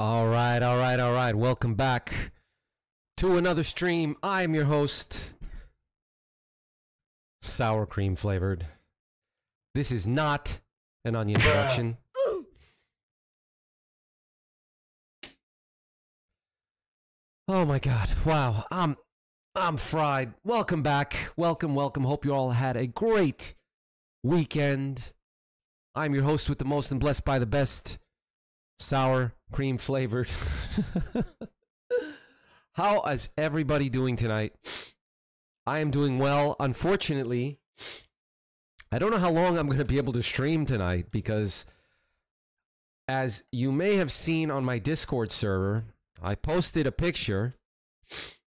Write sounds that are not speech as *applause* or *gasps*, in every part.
All right, all right, all right. Welcome back to another stream. I am your host, sour cream flavored. This is not an onion production. Oh my god. Wow. I'm I'm fried. Welcome back. Welcome, welcome. Hope you all had a great weekend. I'm your host with the most and blessed by the best sour cream flavored. *laughs* How is everybody doing tonight? I am doing well. Unfortunately, I don't know how long I'm going to be able to stream tonight because, as you may have seen on my Discord server, I posted a picture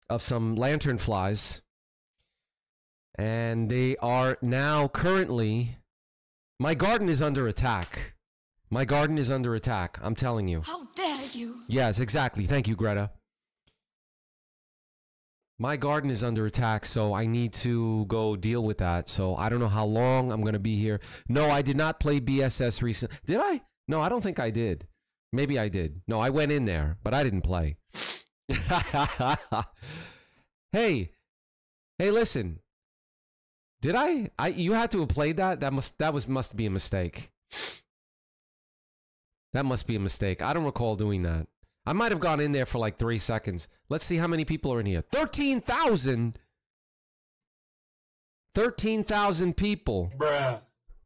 of some lantern flies, and they are now currently. My garden is under attack. My garden is under attack. I'm telling you. How dare you? Yes, exactly. Thank you, Greta. My garden is under attack, so I need to go deal with that. So I don't know how long I'm going to be here. No, I did not play BSS recently. Did I? No, I don't think I did. Maybe I did. No, I went in there, but I didn't play. *laughs* hey, hey, listen. Did I? I you had to have played that. That must that was must be a mistake. That must be a mistake. I don't recall doing that. I might have gone in there for like three seconds. Let's see how many people are in here. 13,000? 13,000 people. Bruh.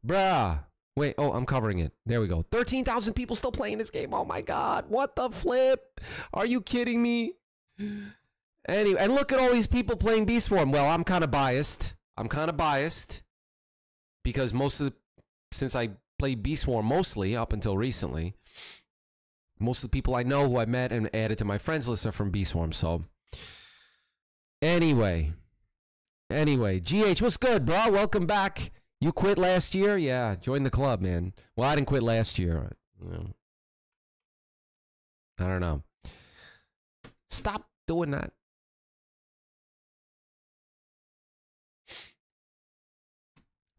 Bruh. Wait, oh, I'm covering it. There we go. 13,000 people still playing this game. Oh my god. What the flip? Are you kidding me? Anyway, and look at all these people playing Bee Swarm. Well, I'm kind of biased. I'm kind of biased because most of the since I played Bee Swarm mostly up until recently, most of the people I know who I met and added to my friends list are from Bee Swarm. So, anyway, anyway, GH, what's good, bro? Welcome back. You quit last year? Yeah, join the club, man. Well, I didn't quit last year. I don't know. Stop doing that.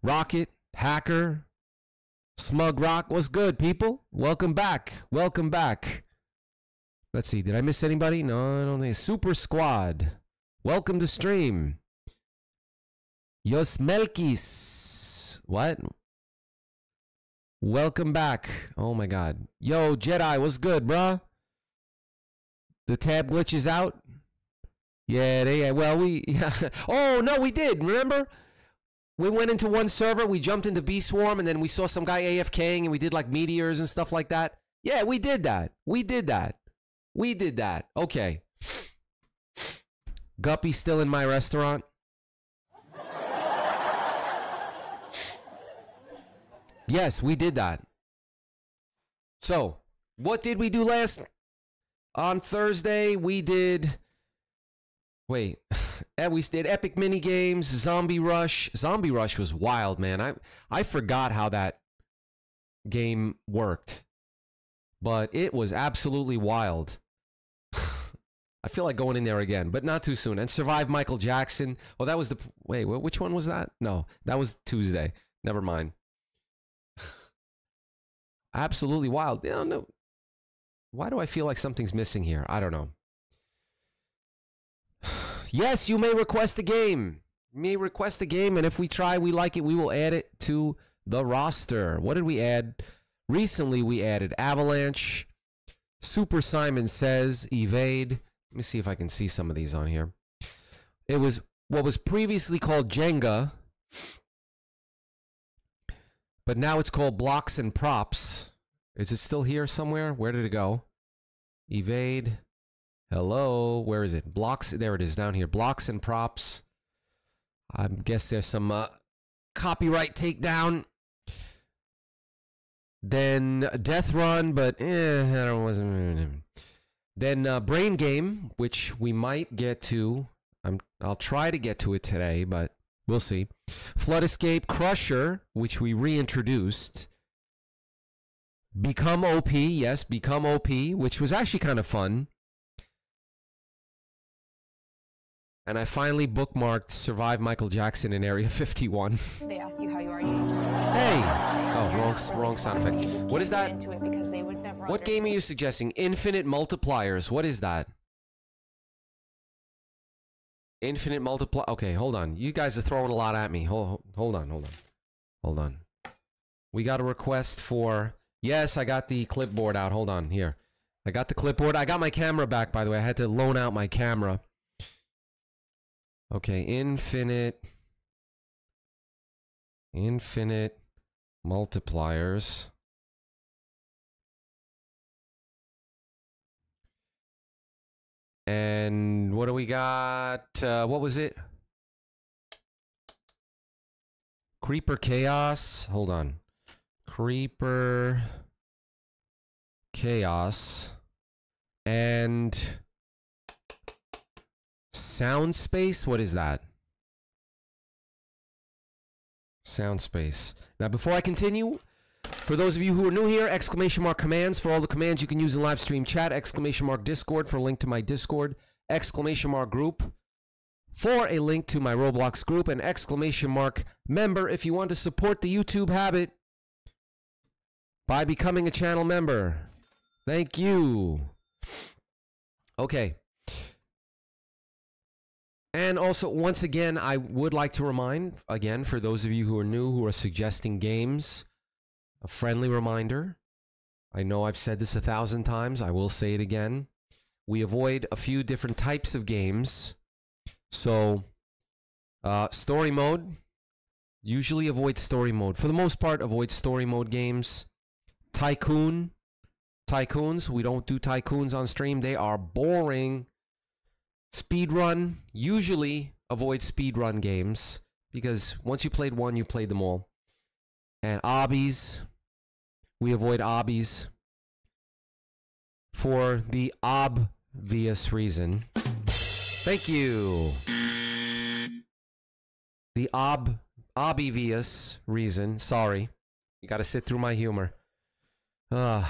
Rocket, Hacker, Smug Rock, what's good, people? Welcome back. Welcome back. Let's see, did I miss anybody? No, I don't think. Super Squad, welcome to stream. Yosmelkis, what? Welcome back. Oh my god. Yo, Jedi, what's good, bruh? The tab glitch is out? Yeah, they, well, we. *laughs* Oh, no, we did, remember? We went into one server, we jumped into Bee Swarm, and then we saw some guy AFKing, and we did like meteors and stuff like that. Yeah, we did that. We did that. We did that. Okay. Guppy still in my restaurant. Yes, we did that. So, what did we do last? On Thursday, we did. Wait, *laughs* eh, we did epic mini games, Zombie Rush. Zombie Rush was wild, man. I I forgot how that game worked, but it was absolutely wild. *laughs* I feel like going in there again, but not too soon. And survive Michael Jackson. Oh, that was the wait. Which one was that? No, that was Tuesday. Never mind. *laughs* absolutely wild. No, no. Why do I feel like something's missing here? I don't know. Yes, you may request a game. You may request a game, and if we try, we like it, we will add it to the roster. What did we add? Recently, we added Avalanche, Super Simon Says, Evade. Let me see if I can see some of these on here. It was what was previously called Jenga, but now it's called Blocks and Props. Is it still here somewhere? Where did it go? Evade. Hello, where is it? Blocks. There it is down here. Blocks and props. I guess there's some uh, copyright takedown. Then Death Run, but eh, I don't wasn't. Then uh, Brain Game, which we might get to. I'm. I'll try to get to it today, but we'll see. Flood Escape, Crusher, which we reintroduced. Become OP, yes, Become OP, which was actually kind of fun. And I finally bookmarked Survive Michael Jackson in Area *laughs* 51. They ask you how you are, you just Hey! Oh, wrong, wrong sound effect. What is that? get into it because they would never What game are you suggesting? Infinite multipliers. What is that? Infinite multiply. Okay, hold on. You guys are throwing a lot at me. Hold, hold on, hold on, hold on. We got a request for. Yes, I got the clipboard out. Hold on, here. I got the clipboard. I got my camera back, by the way. I had to loan out my camera. Okay, infinite. Infinite multipliers. And what do we got? Uh, what was it? Creeper Chaos. Hold on. Creeper Chaos. And Sound Space. What is that? Sound Space. Now, before I continue, for those of you who are new here, exclamation mark commands for all the commands you can use in live stream chat, exclamation mark Discord for a link to my Discord, exclamation mark group for a link to my Roblox group, and exclamation mark member if you want to support the YouTube habit by becoming a channel member. Thank you. Okay. And also, once again, I would like to remind, again, for those of you who are new, who are suggesting games, a friendly reminder. I know I've said this a thousand times. I will say it again. We avoid a few different types of games. So, uh, story mode. Usually avoid story mode. For the most part, avoid story mode games. Tycoon. Tycoons. We don't do tycoons on stream. They are boring. Speedrun. Usually avoid speedrun games. Because once you played one, you played them all. And obbies. We avoid obbies. For the obvious reason. Thank you. The ob obvious reason. Sorry. You gotta sit through my humor. Uh,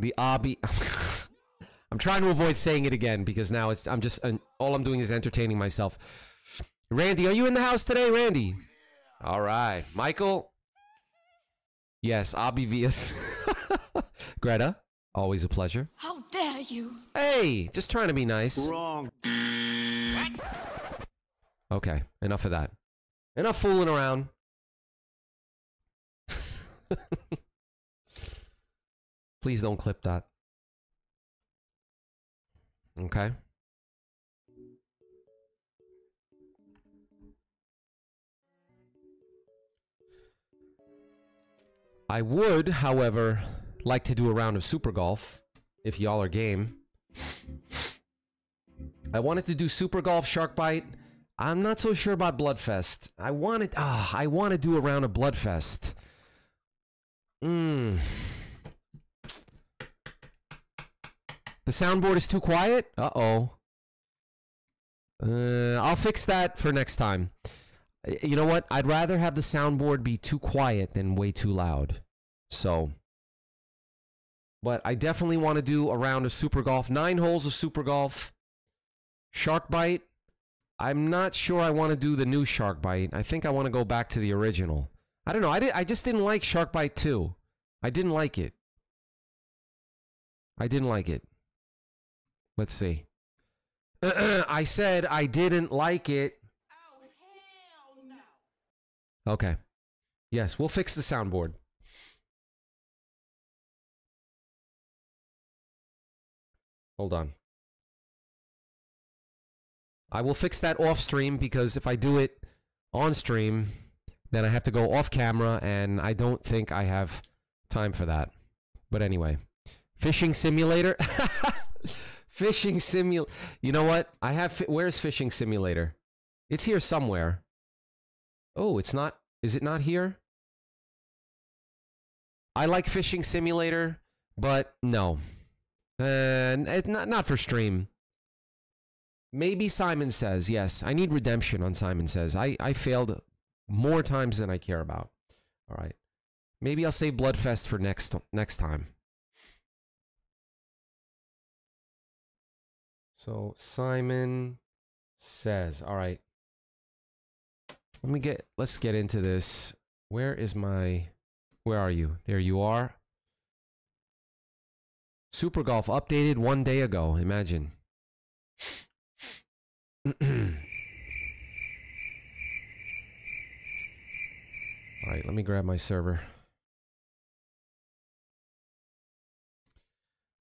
the obby. *laughs* I'm trying to avoid saying it again because now it's, I'm just uh, all I'm doing is entertaining myself. Randy, are you in the house today, Randy? All right, Michael. Yes, obvious. *laughs* Greta, always a pleasure. How dare you? Hey, just trying to be nice. Wrong. Okay, enough of that. Enough fooling around. *laughs* Please don't clip that. Okay. I would, however, like to do a round of Super Golf, if y'all are game. I wanted to do Super Golf Shark Bite. I'm not so sure about Bloodfest. I wanted, ah, I want to do a round of Bloodfest. Hmm. The soundboard is too quiet? Uh-oh. Uh, I'll fix that for next time. You know what? I'd rather have the soundboard be too quiet than way too loud. So, but I definitely want to do a round of Super Golf. Nine holes of Super Golf. Shark Bite. I'm not sure I want to do the new Shark Bite. I think I want to go back to the original. I don't know. I, did, I just didn't like Shark Bite 2. I didn't like it. I didn't like it. Let's see. *clears throat* I said I didn't like it. Oh, okay. Yes, we'll fix the soundboard. Hold on. I will fix that off stream because if I do it on stream, then I have to go off camera and I don't think I have time for that. But anyway, fishing simulator. *laughs* fishing simul. You know what? I have. Fi- Where's fishing simulator? It's here somewhere. Oh, it's not. Is it not here? I like fishing simulator, but no, and it's not not for stream. Maybe Simon says yes. I need redemption on Simon says. I I failed more times than I care about. All right, maybe I'll save Bloodfest for next next time. So Simon says, all right. Let me get let's get into this. Where is my Where are you? There you are. Super Golf updated one day ago. Imagine. *clears throat* All right, let me grab my server.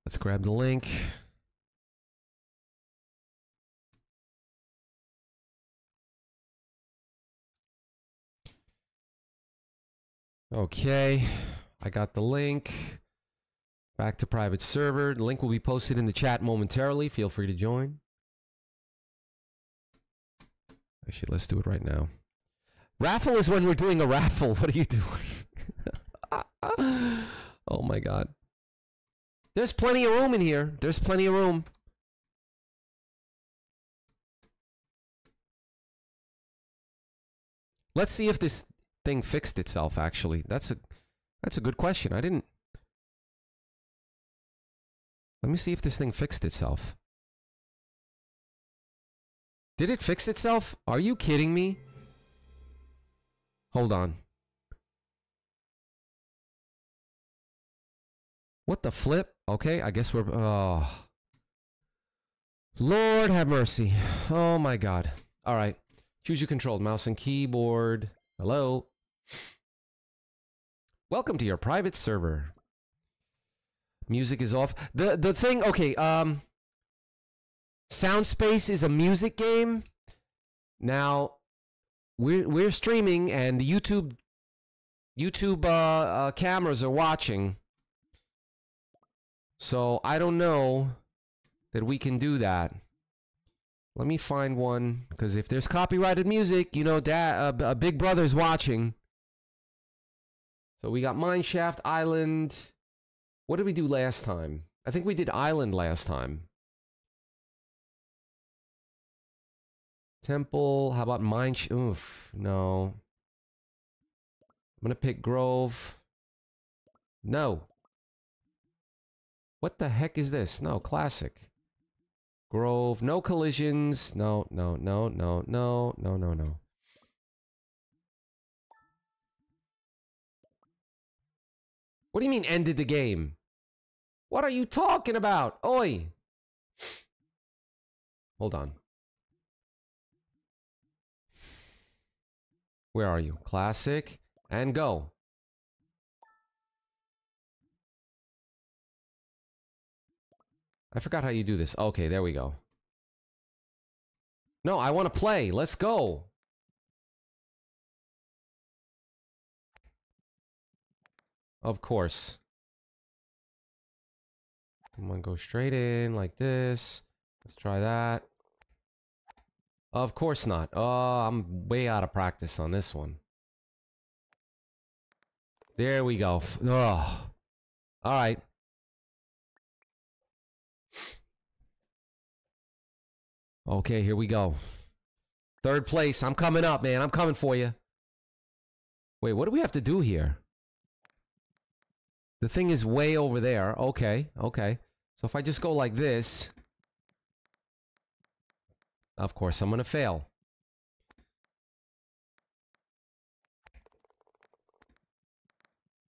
Let's grab the link. Okay, I got the link. Back to private server. The link will be posted in the chat momentarily. Feel free to join. Actually, let's do it right now. Raffle is when we're doing a raffle. *laughs* What are you doing? *laughs* oh my god. There's plenty of room in here. There's plenty of room. Let's see if this thing fixed itself actually. That's a that's a good question. I didn't Let me see if this thing fixed itself. Did it fix itself? Are you kidding me? Hold on. What the flip? Okay, I guess we're. Oh. Lord have mercy. Oh my god. Alright. Choose your controlled mouse and keyboard. Hello. Welcome to your private server. Music is off. The the thing, okay, um Soundspace is a music game. Now, we're we're streaming and YouTube YouTube uh, uh, cameras are watching. So I don't know that we can do that. Let me find one because if there's copyrighted music, you know, dad, uh, Big Brother's watching. So we got Mineshaft Island. What did we do last time? I think we did Island last time. Temple. How about Mine? Oof, no. I'm gonna pick Grove. No. What the heck is this? No, classic. Grove. No collisions. No, no, no, no, no, no, no, no. What do you mean ended the game? What are you talking about? Oi! Hold on. Where are you? Classic. And go. I forgot how you do this. Okay, there we go. No, I want to play. Let's go. Of course. Come on, go straight in like this. Let's try that. Of course not. Oh, I'm way out of practice on this one. There we go. Oh. All right. Okay, here we go. Third place. I'm coming up, man. I'm coming for you. Wait, what do we have to do here? The thing is way over there. Okay, okay. So if I just go like this... Of course, I'm going to fail.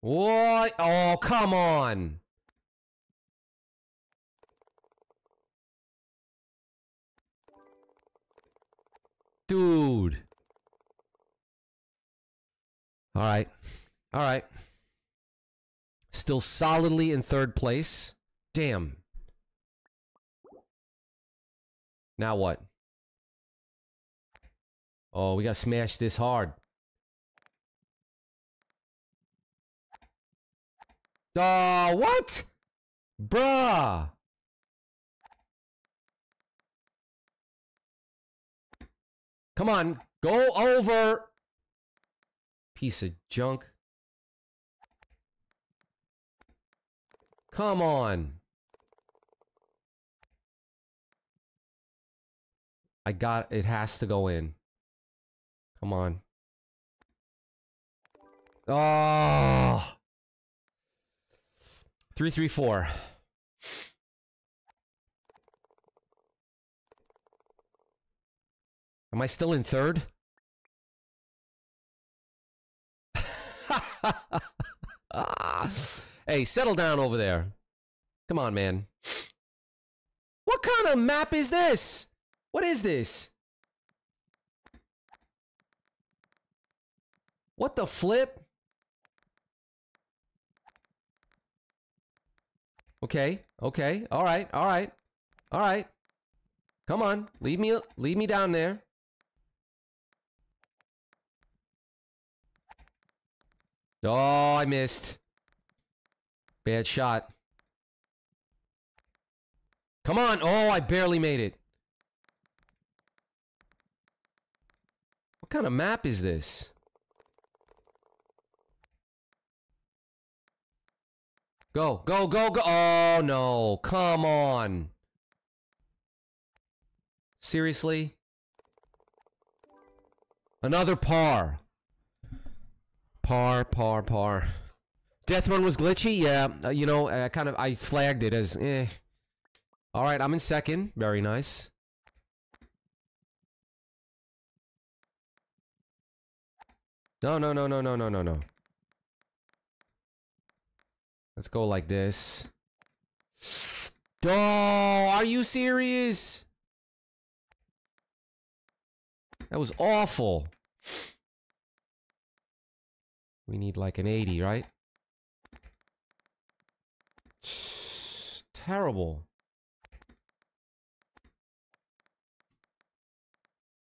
What? Oh, come on. Dude. All right. All right. Still solidly in third place. Damn. Now what? Oh, we gotta smash this hard. Oh, what? Bruh. Come on, go over. Piece of junk. Come on. I got it has to go in. Come on. Ah. Oh. 334. Am I still in third? *laughs* Hey, settle down over there. Come on, man. What kind of map is this? What is this? What the flip? Okay, okay, all right, all right, all right. Come on, leave me, leave me down there. Oh, I missed. Bad shot. Come on. Oh, I barely made it. What kind of map is this? Go, go, go, go. Oh, no. Come on. Seriously? Another par. Par, par, par. Death run was glitchy. Yeah, uh, you know, I kind of I flagged it as eh. All right, I'm in second. Very nice. No, no, no, no, no, no, no, no. Let's go like this. Oh, are you serious? That was awful. We need like an 80, right? *sighs* Terrible.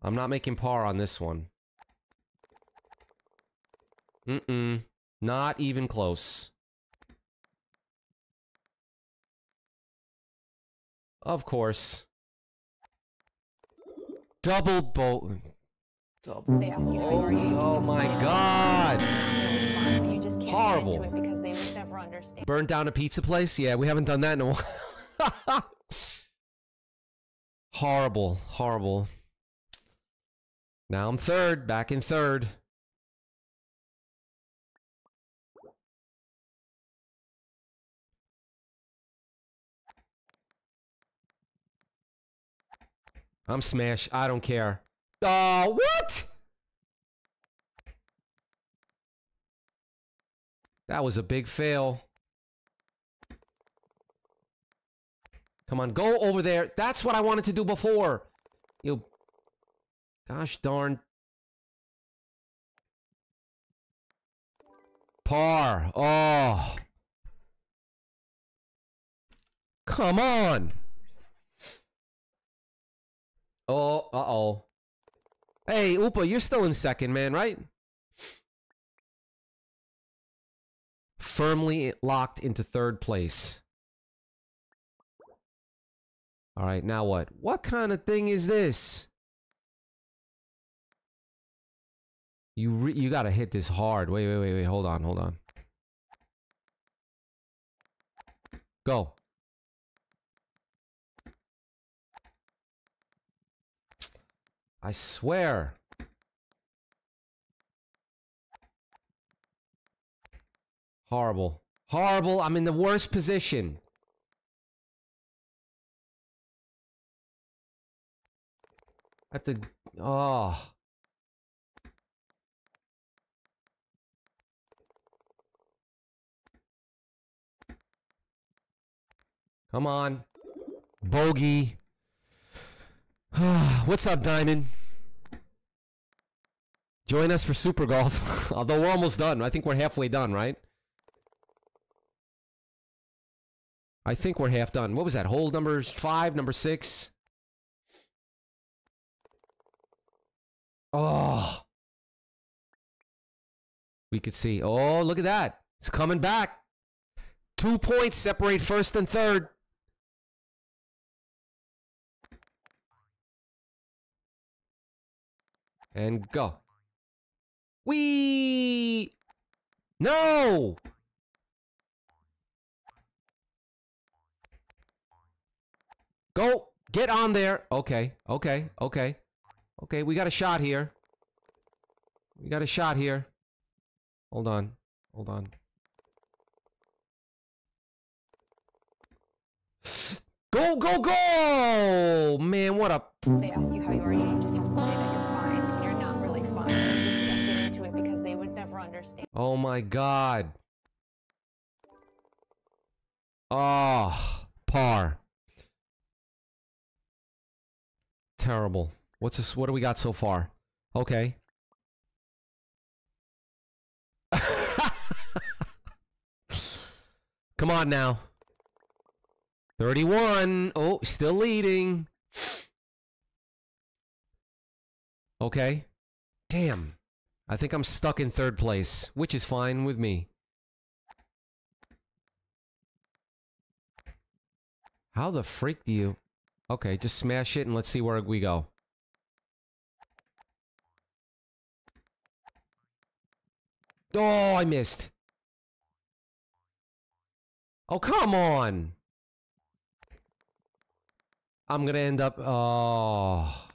I'm not making par on this one. Mm-mm. Not even close. Of course. Double bolt. Double. They ask you how you are, you just Oh my say god. Horrible. get into it because they would never understand. Burnt down a pizza place? Yeah, we haven't done that in a while. *laughs* horrible, horrible. Now I'm third, back in third. I'm smash. I don't care. Oh, what? That was a big fail. Come on, go over there. That's what I wanted to do before. You. Gosh darn. Par. Oh. Come on. Oh, uh-oh. Hey, Upa, you're still in second, man, right? Firmly locked into third place. All right, now what? What kind of thing is this? You you gotta hit this hard. Wait, wait, wait, wait. Hold on, hold on. Go. I swear. Horrible. Horrible. I'm in the worst position. I have to. Oh. Come on. Bogey. *sighs* What's up, Diamond? Join us for Super Golf. *laughs* Although we're almost done. I think we're halfway done, right? I think we're half done. What was that? Hole number five, number six? Oh. We could see. Oh, look at that. It's coming back. Two points separate first and third. And go. We No! Go! Get on there! Okay, okay, okay. Okay, we got a shot here. We got a shot here. Hold on. Hold on. *gasps* Go, go, go! Man, what a They ask you how you are, you just have to say that you're fine. when You're not really fine. You just can't get into it because they would never understand. Oh my god. Oh, par. Terrible. What's this? What do we got so far? Okay. *laughs* Come on now. 31. Oh, still leading. Okay. Damn. I think I'm stuck in third place, which is fine with me. How the freak do you... Okay, just smash it and let's see where we go. Oh, I missed. Oh, come on. I'm gonna end up... Oh...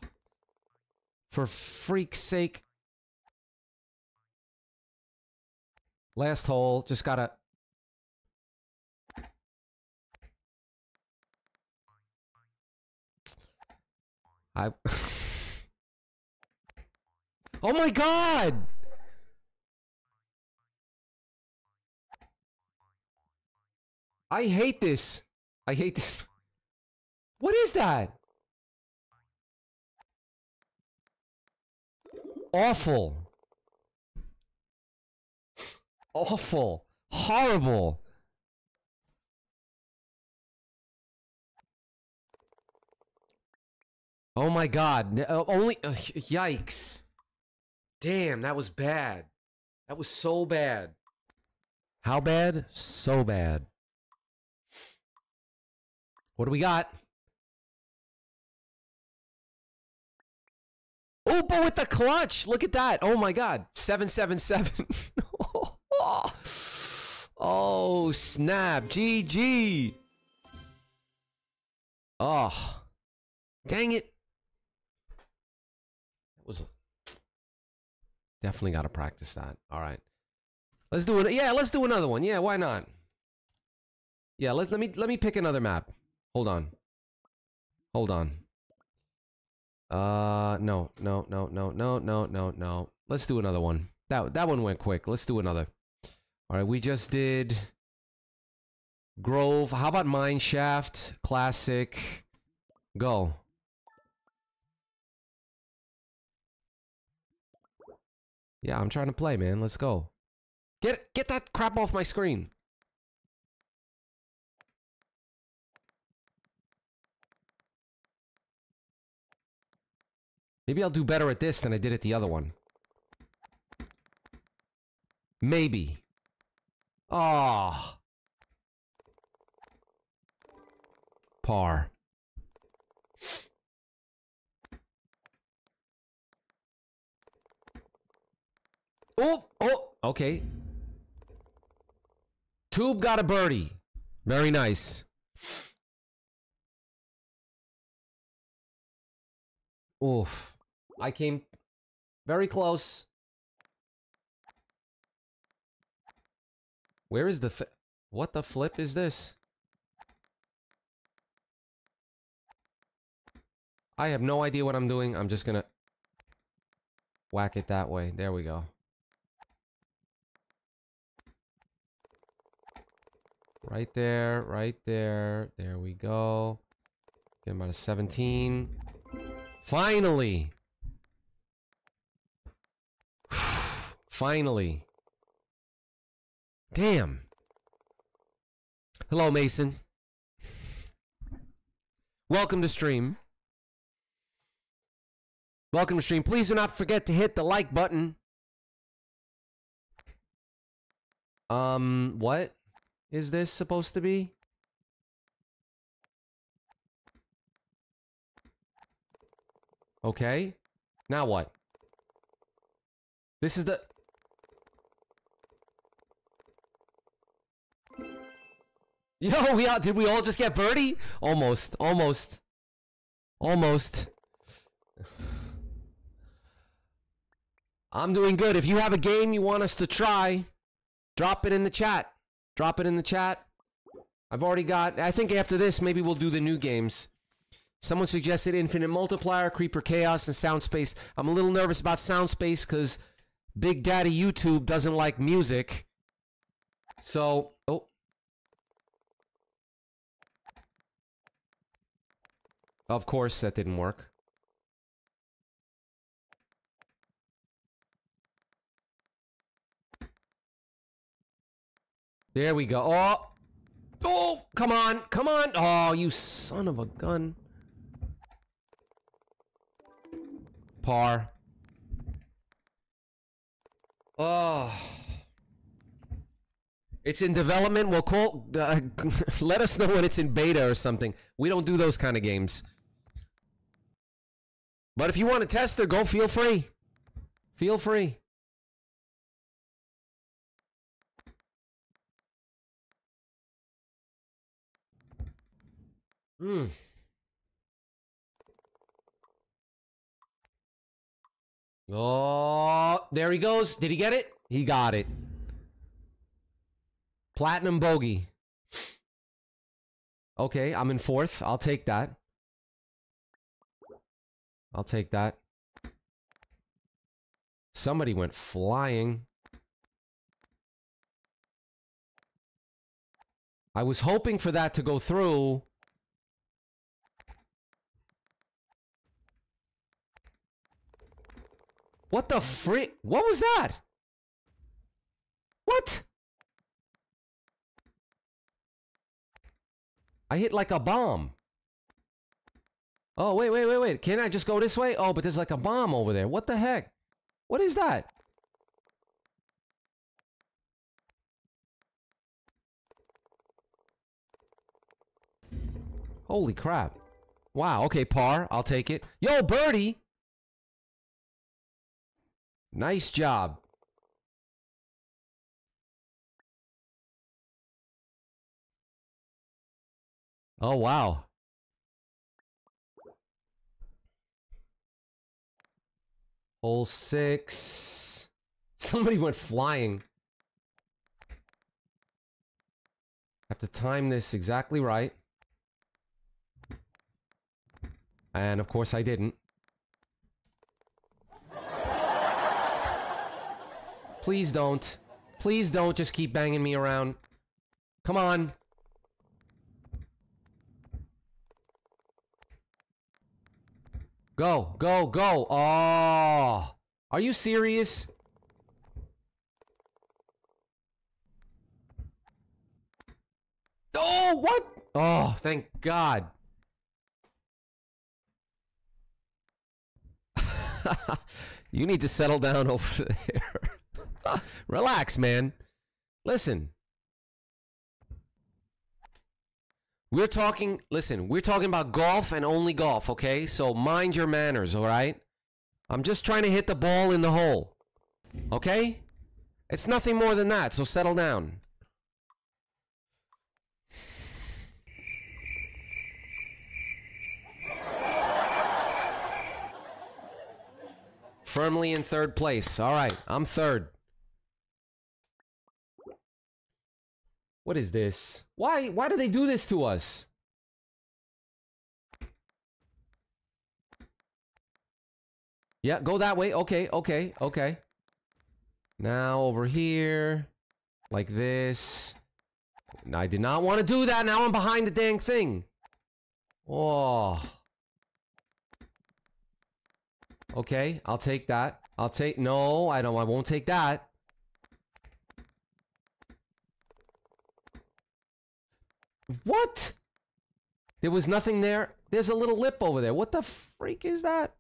For freak's sake. Last hole, just gotta... I... *laughs* oh my god! I hate this. I hate this. *laughs* What is that? Awful. Awful. Horrible. Oh my god. Uh, only. Uh, yikes. Damn, that was bad. That was so bad. How bad? So bad. What do we got? Oh, but with the clutch. Look at that. Oh my god. 777. *laughs* oh, snap. GG. Oh. Dang it. That was definitely got to practice that. All right. Let's do it. Yeah, let's do another one. Yeah, why not? Yeah, let, let me let me pick another map. Hold on. Hold on. Uh, no, no, no, no, no, no, no, no. Let's do another one. That that one went quick. Let's do another. All right, we just did Grove. How about Mine Shaft? Classic. Go. Yeah, I'm trying to play, man. Let's go. Get get that crap off my screen. Maybe I'll do better at this than I did at the other one. Maybe. Ah. Par. Oh, oh, okay. Tube got a birdie. Very nice. Oof. I came very close. Where is the th What the flip is this? I have no idea what I'm doing. I'm just gonna whack it that way. There we go. Right there, right there. There we go. Get him out of 17. Finally! *sighs* Finally. Damn. Hello, Mason. Welcome to stream. Welcome to stream. Please do not forget to hit the like button. Um, what is this supposed to be? Okay. Now what? This is the Yo, we all, did we all just get birdie? Almost, almost, almost. *sighs* I'm doing good. If you have a game you want us to try, drop it in the chat. Drop it in the chat. I've already got... I think after this, maybe we'll do the new games. Someone suggested Infinite Multiplier, Creeper Chaos, and Sound Space. I'm a little nervous about Sound Space because Big Daddy YouTube doesn't like music. So... Oh. Of course, that didn't work. There we go. Oh! Oh! Come on! Come on! Oh, you son of a gun. Par. Oh. It's in development. We'll call. Uh, *laughs* let us know when it's in beta or something. We don't do those kind of games. But if you want to test it, go feel free. Feel free. Hmm. Oh, there he goes. Did he get it? He got it. Platinum bogey. Okay, I'm in fourth. I'll take that. I'll take that. Somebody went flying. I was hoping for that to go through. What the frick? What was that? What? I hit like a bomb. Oh, wait, wait, wait, wait. Can I just go this way? Oh, but there's like a bomb over there. What the heck? What is that? Holy crap. Wow, okay, par. I'll take it. Yo, birdie! Nice job. Oh, wow. Hole six. *laughs* Somebody went flying. Have to time this exactly right. And of course I didn't. Please don't. Please don't just keep banging me around. Come on. Go, go, go. Oh. Are you serious? Oh, what? Oh, thank God. *laughs* you need to settle down over there. *laughs* Relax, man. Listen. We're talking, listen, we're talking about golf and only golf, okay? So mind your manners, all right? I'm just trying to hit the ball in the hole. Okay? It's nothing more than that, so settle down. Firmly in third place. All right, I'm third. What is this? Why why do they do this to us? Yeah, go that way. Okay, okay, okay. Now over here. Like this. I did not want to do that. Now I'm behind the dang thing. Oh. Okay, I'll take that. I'll take... No, I don't... I won't take that. What? There was nothing there? There's a little lip over there. What the freak is that?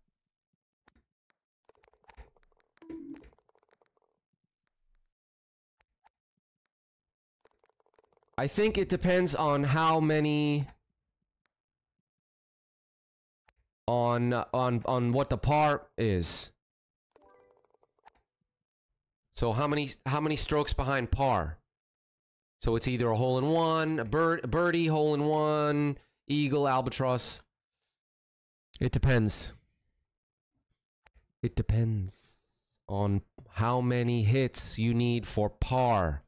I think it depends on how many on on on what the par is. So how many how many strokes behind par? So it's either a hole in one, a bird, a birdie, hole in one, eagle, albatross. It depends. It depends on how many hits you need for par.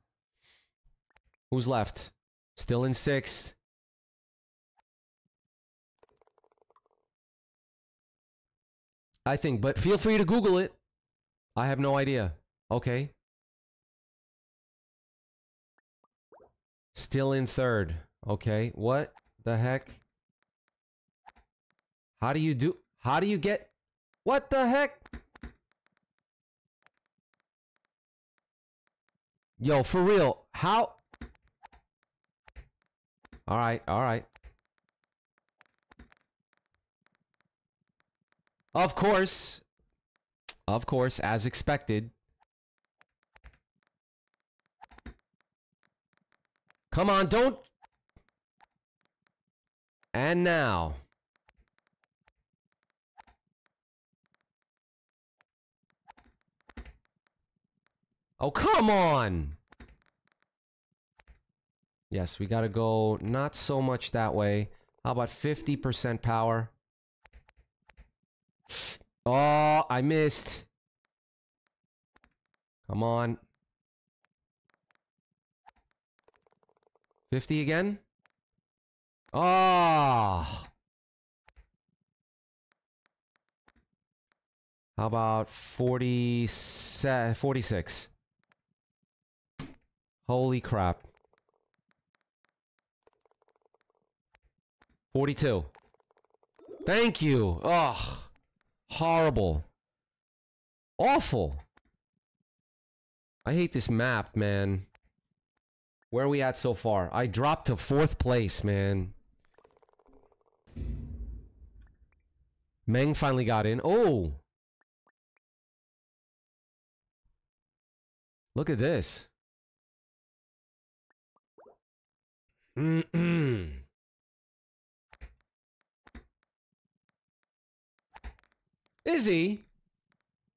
Who's left? Still in sixth. I think, but feel free to Google it. I have no idea. Okay. Still in third. Okay. What the heck? How do you do? How do you get? What the heck? Yo, for real. How? All right, all right. Of course. Of course, as expected. Come on, don't. And now. Oh, come on. Yes, we got to go not so much that way. How about 50% power? Oh, I missed. Come on. 50 again? Oh. How about 40, 46? Holy crap. 42. Thank you. Ugh. Horrible. Awful. I hate this map, man. Where are we at so far? I dropped to fourth place, man. Meng finally got in. Oh. Look at this. Mm-mm. Is he?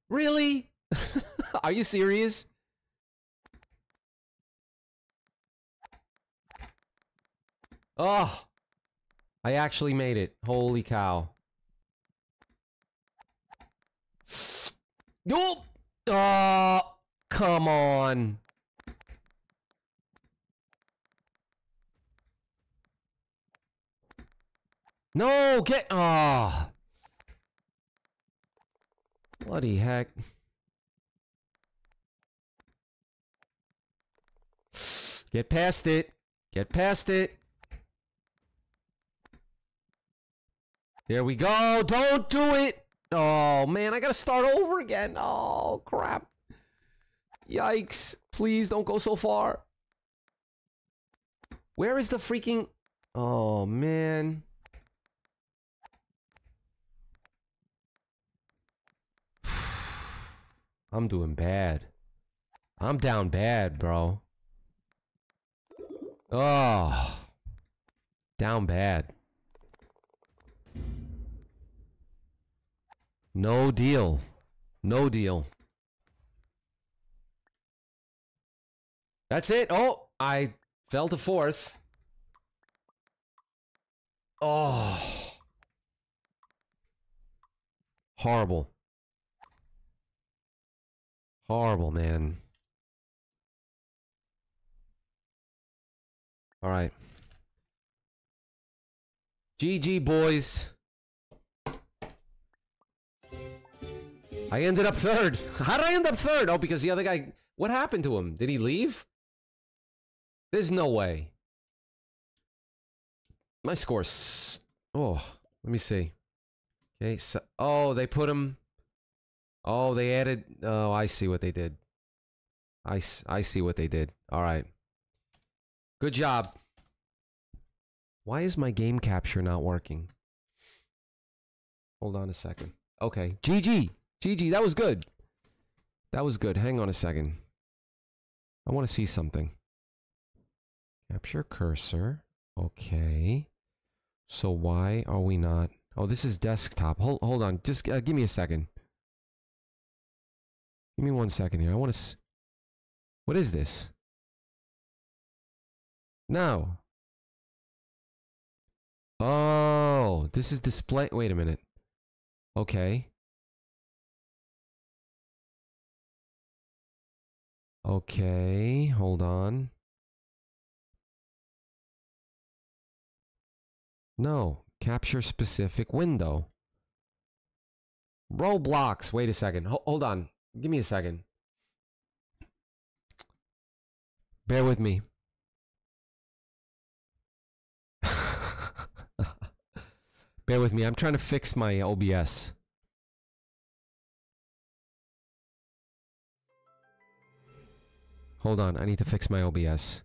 Really? *laughs* Are you serious? Oh, I actually made it. Holy cow. *gasps* Nope. Oh, come on. No, get. Oh. Bloody heck. Get past it. Get past it. There we go. Don't do it. Oh, man. I got to start over again. Oh, crap. Yikes. Please don't go so far. Where is the freaking... Oh, man. *sighs* I'm doing bad. I'm down bad, bro. Oh. Down bad. No deal. No deal. That's it. Oh, I fell to fourth. Oh. Horrible. Horrible, man. All right. GG, boys. I ended up third. *laughs* How did I end up third? Oh, because the other guy. What happened to him? Did he leave? There's no way. My score's. Oh, let me see. Okay, so. Oh, they put him. Oh, they added. Oh, I see what they did. I, I see what they did. All right. Good job. Why is my game capture not working? Hold on a second. Okay. GG. GG, that was good. That was good. Hang on a second. I want to see something. Capture cursor. Okay. So why are we not? Oh, this is desktop. Hold, hold on. Just uh, give me a second. Give me one second here. I want to. What is this? No. Oh, this is display. Wait a minute. Okay. Okay, hold on. No, capture specific window. Roblox. Wait a second. Ho hold on. Give me a second. Bear with me. *laughs* Bear with me. I'm trying to fix my OBS. Hold on. I need to fix my OBS.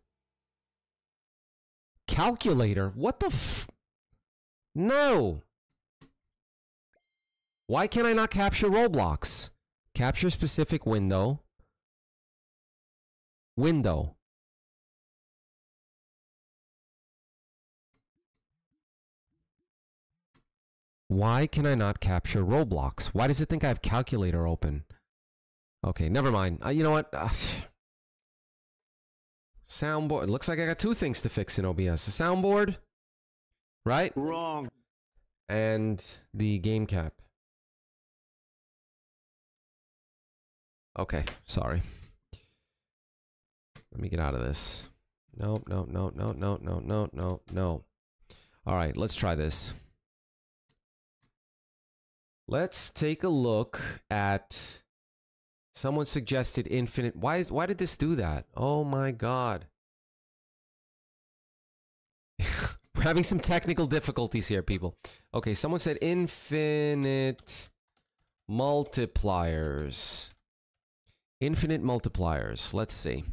Calculator? What the f... No! Why can I not capture Roblox? Capture specific window. Window. Why can I not capture Roblox? Why does it think I have calculator open? Okay, never mind. Uh, you know what? *sighs* Soundboard. It looks like I got two things to fix in OBS. The soundboard, right? Wrong. And the game cap. Okay, sorry. Let me get out of this. Nope, nope, nope, nope, nope, nope, nope, nope, no. All right, let's try this. Let's take a look at someone suggested infinite. Why is why did this do that? Oh my god. *laughs* We're having some technical difficulties here, people. Okay, someone said infinite multipliers. Infinite multipliers. Let's see.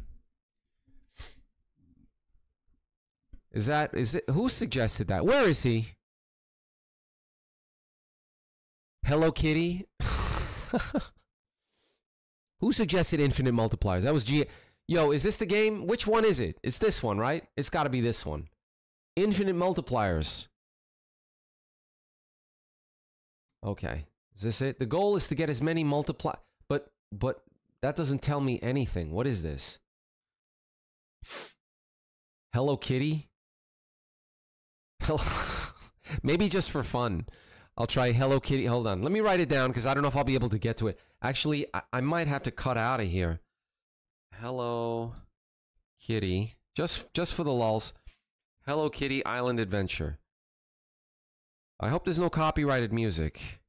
Is that is it who suggested that? Where is he? Hello Kitty. *laughs* Who suggested infinite multipliers? That was G. Yo, is this the game? Which one is it? It's this one, right? It's got to be this one. Infinite multipliers. Okay. Is this it? The goal is to get as many multiply but but that doesn't tell me anything. What is this? Hello Kitty? Hello *laughs* Maybe just for fun. I'll try Hello Kitty. Hold on. Let me write it down because I don't know if I'll be able to get to it. Actually, I, I might have to cut out of here. Hello Kitty. Just just for the lulls. Hello Kitty Island Adventure. I hope there's no copyrighted music.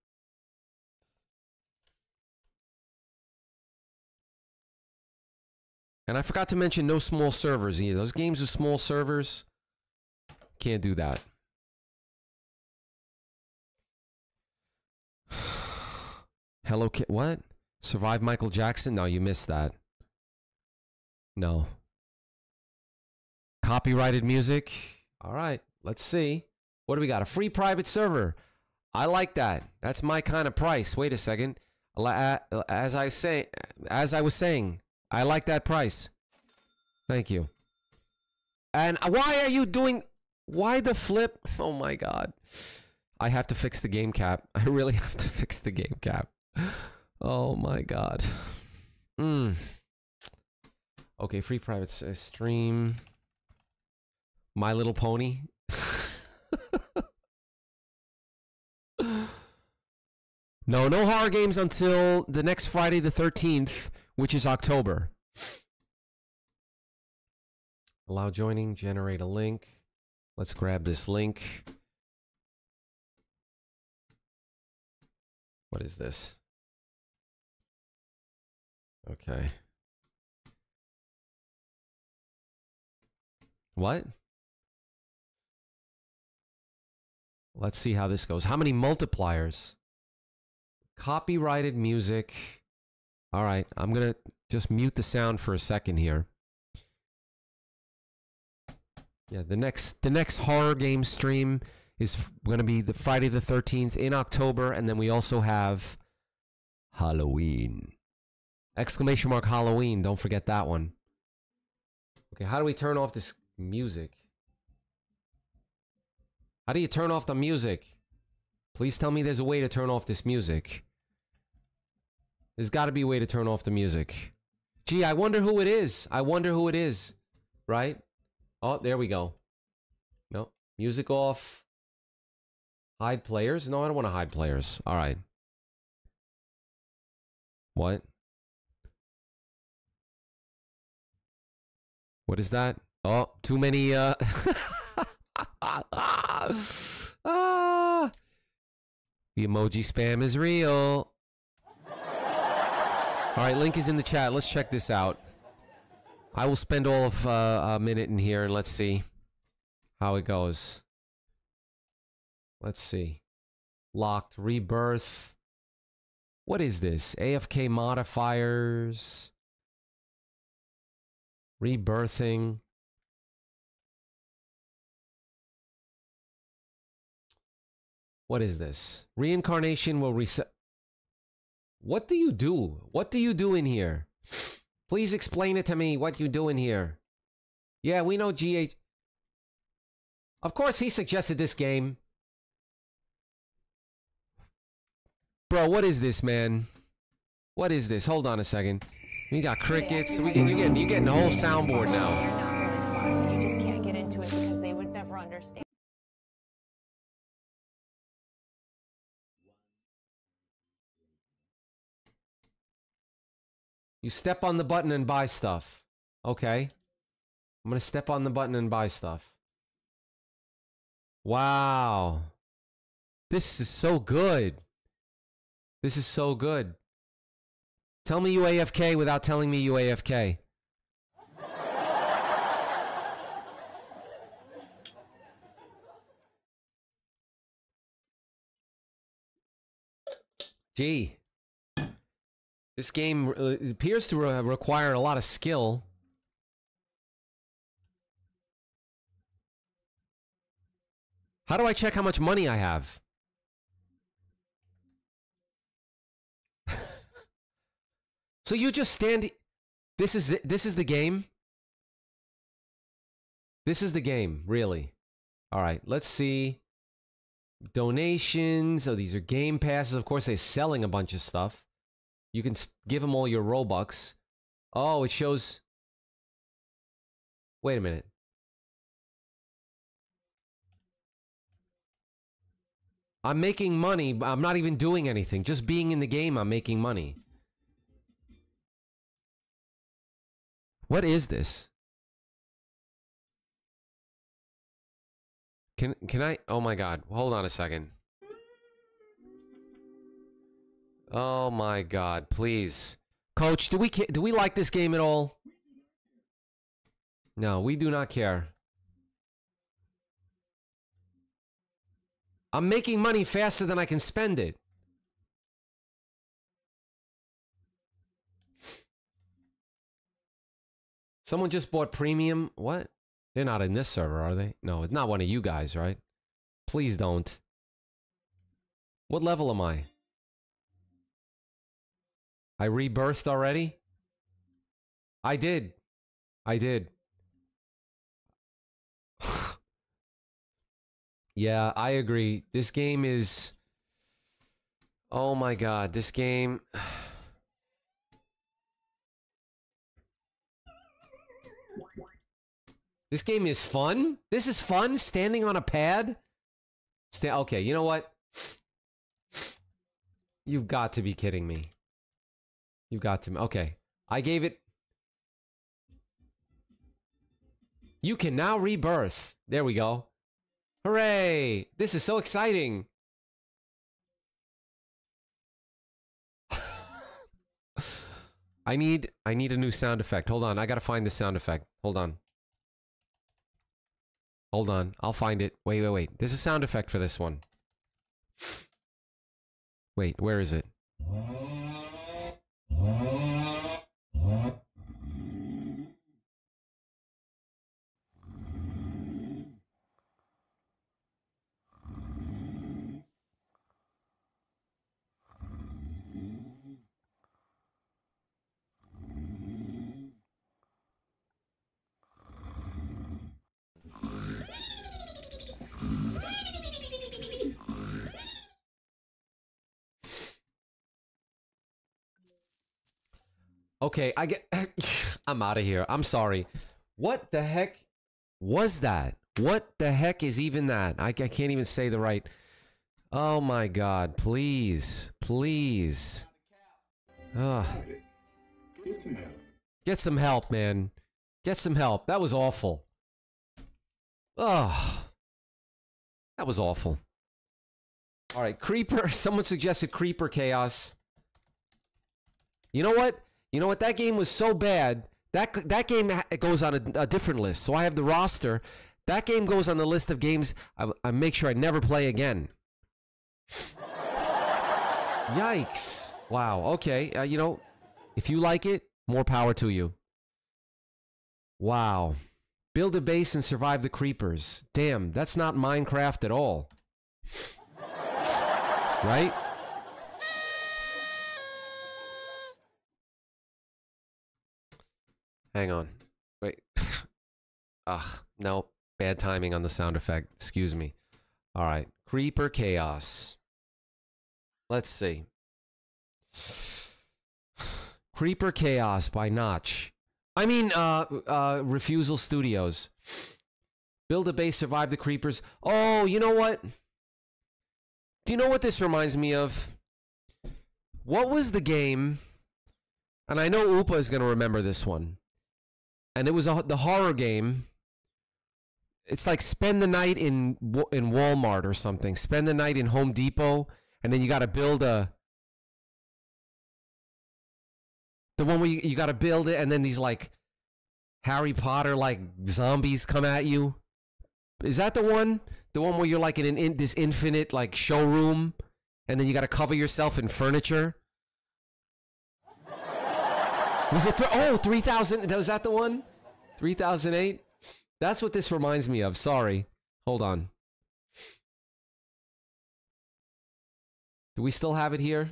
And I forgot to mention no small servers either. Those games with small servers can't do that. Hello Kit what? Survive Michael Jackson? No, you missed that. No. Copyrighted music? All right, let's see. What do we got? A free private server. I like that. That's my kind of price. Wait a second. As I say as I was saying, I like that price. Thank you. And why are you doing why the flip? *laughs* Oh my god. I have to fix the game cap. *laughs* I really have to fix the game cap. Oh my god. Mm. Okay, free private stream. My Little Pony. *laughs* no, no horror games until the next Friday the 13th, which is October. Allow joining, generate a link. Let's grab this link. What is this? Okay. What? Let's see how this goes. How many multipliers? Copyrighted music. All right, I'm going to just mute the sound for a second here. Yeah, the next the next horror game stream is going to be the Friday the 13th in October and then we also have Halloween. Exclamation mark Halloween. Don't forget that one. Okay, how do we turn off this music? How do you turn off the music? Please tell me there's a way to turn off this music. There's got to be a way to turn off the music. Gee, I wonder who it is. I wonder who it is. Right? Oh, there we go. No. Music off. Hide players? No, I don't want to hide players. All right. What? What is that? Oh, too many, uh... *laughs* ah, the emoji spam is real. All right, link is in the chat. Let's check this out. I will spend all of uh, a minute in here and let's see how it goes. Let's see. Locked rebirth. What is this? AFK modifiers. Rebirthing. What is this? Reincarnation will reset. What do you do? What do you do in here? Please explain it to me what you do in here. Yeah, we know GH. Of course, he suggested this game. Bro, what is this, man? What is this? Hold on a second. We got crickets. We, you're getting, you're getting the whole soundboard now. You're not really fun. You just can't get into it because they would never understand. You step on the button and buy stuff. Okay. I'm going to step on the button and buy stuff. Wow. This is so good. This is so good. Tell me you AFK without telling me you AFK. Gee. This game uh, appears to re- require a lot of skill. How do I check how much money I have? So you just stand. This is it- this is the game. This is the game, really. All right, let's see. Donations. Oh, these are game passes. Of course, they're selling a bunch of stuff. You can give them all your Robux. Oh, it shows. Wait a minute. I'm making money. but I'm not even doing anything. Just being in the game, I'm making money. What is this? Can can I? Oh my god! Hold on a second. Oh my god! Please, Coach, do we do we like this game at all? No, we do not care. I'm making money faster than I can spend it. Someone just bought premium. What? They're not in this server, are they? No, it's not one of you guys, right? Please don't. What level am I? I rebirthed already? I did. I did. *sighs* yeah, I agree. This game is. Oh my god, this game. *sighs* This game is fun. This is fun. Standing on a pad. Sta- okay, you know what? You've got to be kidding me. You've got to. Okay, I gave it. You can now rebirth. There we go. Hooray! This is so exciting. *laughs* I need I need a new sound effect. Hold on, I gotta find the sound effect. Hold on. Hold on, I'll find it. Wait, wait, wait. There's a sound effect for this one. Wait, where is it? Okay, I get. *coughs* I'm out of here. I'm sorry. What the heck was that? What the heck is even that? I, I can't even say the right. Oh my god! Please, please. Ugh. Get some help. Get some help, man. Get some help. That was awful. Oh, that was awful. All right, Creeper. *laughs* Someone suggested Creeper Chaos. You know what? You know what? That game was so bad. That that game goes on a, a different list. So I have the roster. That game goes on the list of games I, I make sure I never play again. Yikes. Wow. Okay. Uh, you know, if you like it, more power to you. Wow. Build a base and survive the creepers. Damn, that's not Minecraft at all. right? Hang on. Wait. *laughs* Ugh, no. Bad timing on the sound effect. Excuse me. All right. Creeper Chaos. Let's see. *sighs* Creeper Chaos by Notch. I mean, uh, uh, Refusal Studios. Build a base, survive the creepers. Oh, you know what? Do you know what this reminds me of? What was the game? And I know Upa is going to remember this one. And it was a, the horror game. It's like spend the night in in Walmart or something. Spend the night in Home Depot, and then you got to build a the one where you, you got to build it, and then these like Harry Potter like zombies come at you. Is that the one? The one where you're like in, an in this infinite like showroom, and then you got to cover yourself in furniture. Was it th- oh 3000 was that the one? 3008? That's what this reminds me of. Sorry. Hold on. Do we still have it here?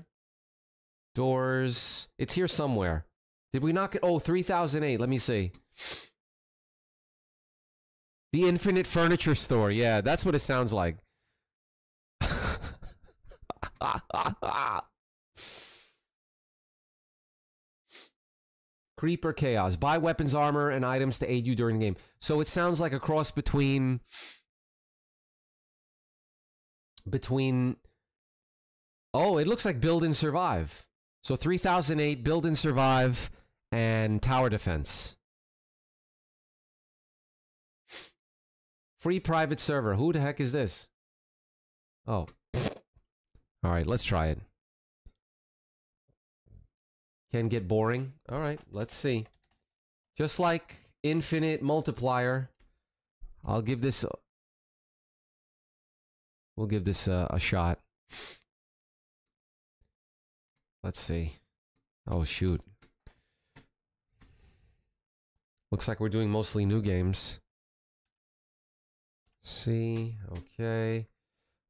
Doors. It's here somewhere. Did we not get Oh, 3008. Let me see. The Infinite Furniture Store. Yeah, that's what it sounds like. *laughs* Creeper Chaos. Buy weapons, armor, and items to aid you during the game. So it sounds like a cross between between Oh, it looks like build and survive. So 3008 build and survive and tower defense. Free private server. Who the heck is this? Oh. All right, let's try it. Can get boring. All right, let's see. Just like infinite multiplier, I'll give this. A, we'll give this a, a shot. Let's see. Oh shoot. Looks like we're doing mostly new games. See, okay.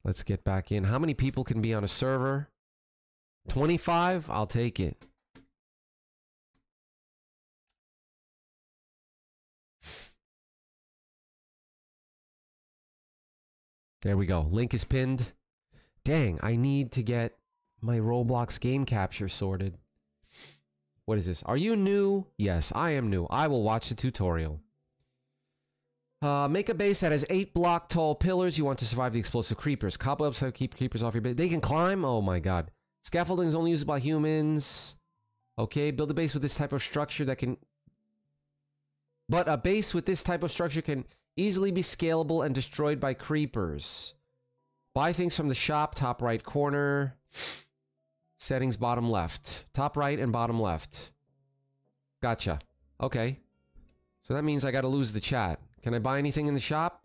Let's get back in. How many people can be on a server? 25? I'll take it. There we go. Link is pinned. Dang, I need to get my Roblox game capture sorted. What is this? Are you new? Yes, I am new. I will watch the tutorial. Uh, make a base that has eight block tall pillars. You want to survive the explosive creepers. Cobwebs help keep creepers off your base. They can climb? Oh my god. Scaffolding is only used by humans. Okay, build a base with this type of structure that can... But a base with this type of structure can easily be scalable and destroyed by creepers. Buy things from the shop, top right corner. Settings, bottom left. Top right and bottom left. Gotcha. Okay. So that means I gotta lose the chat. Can I buy anything in the shop?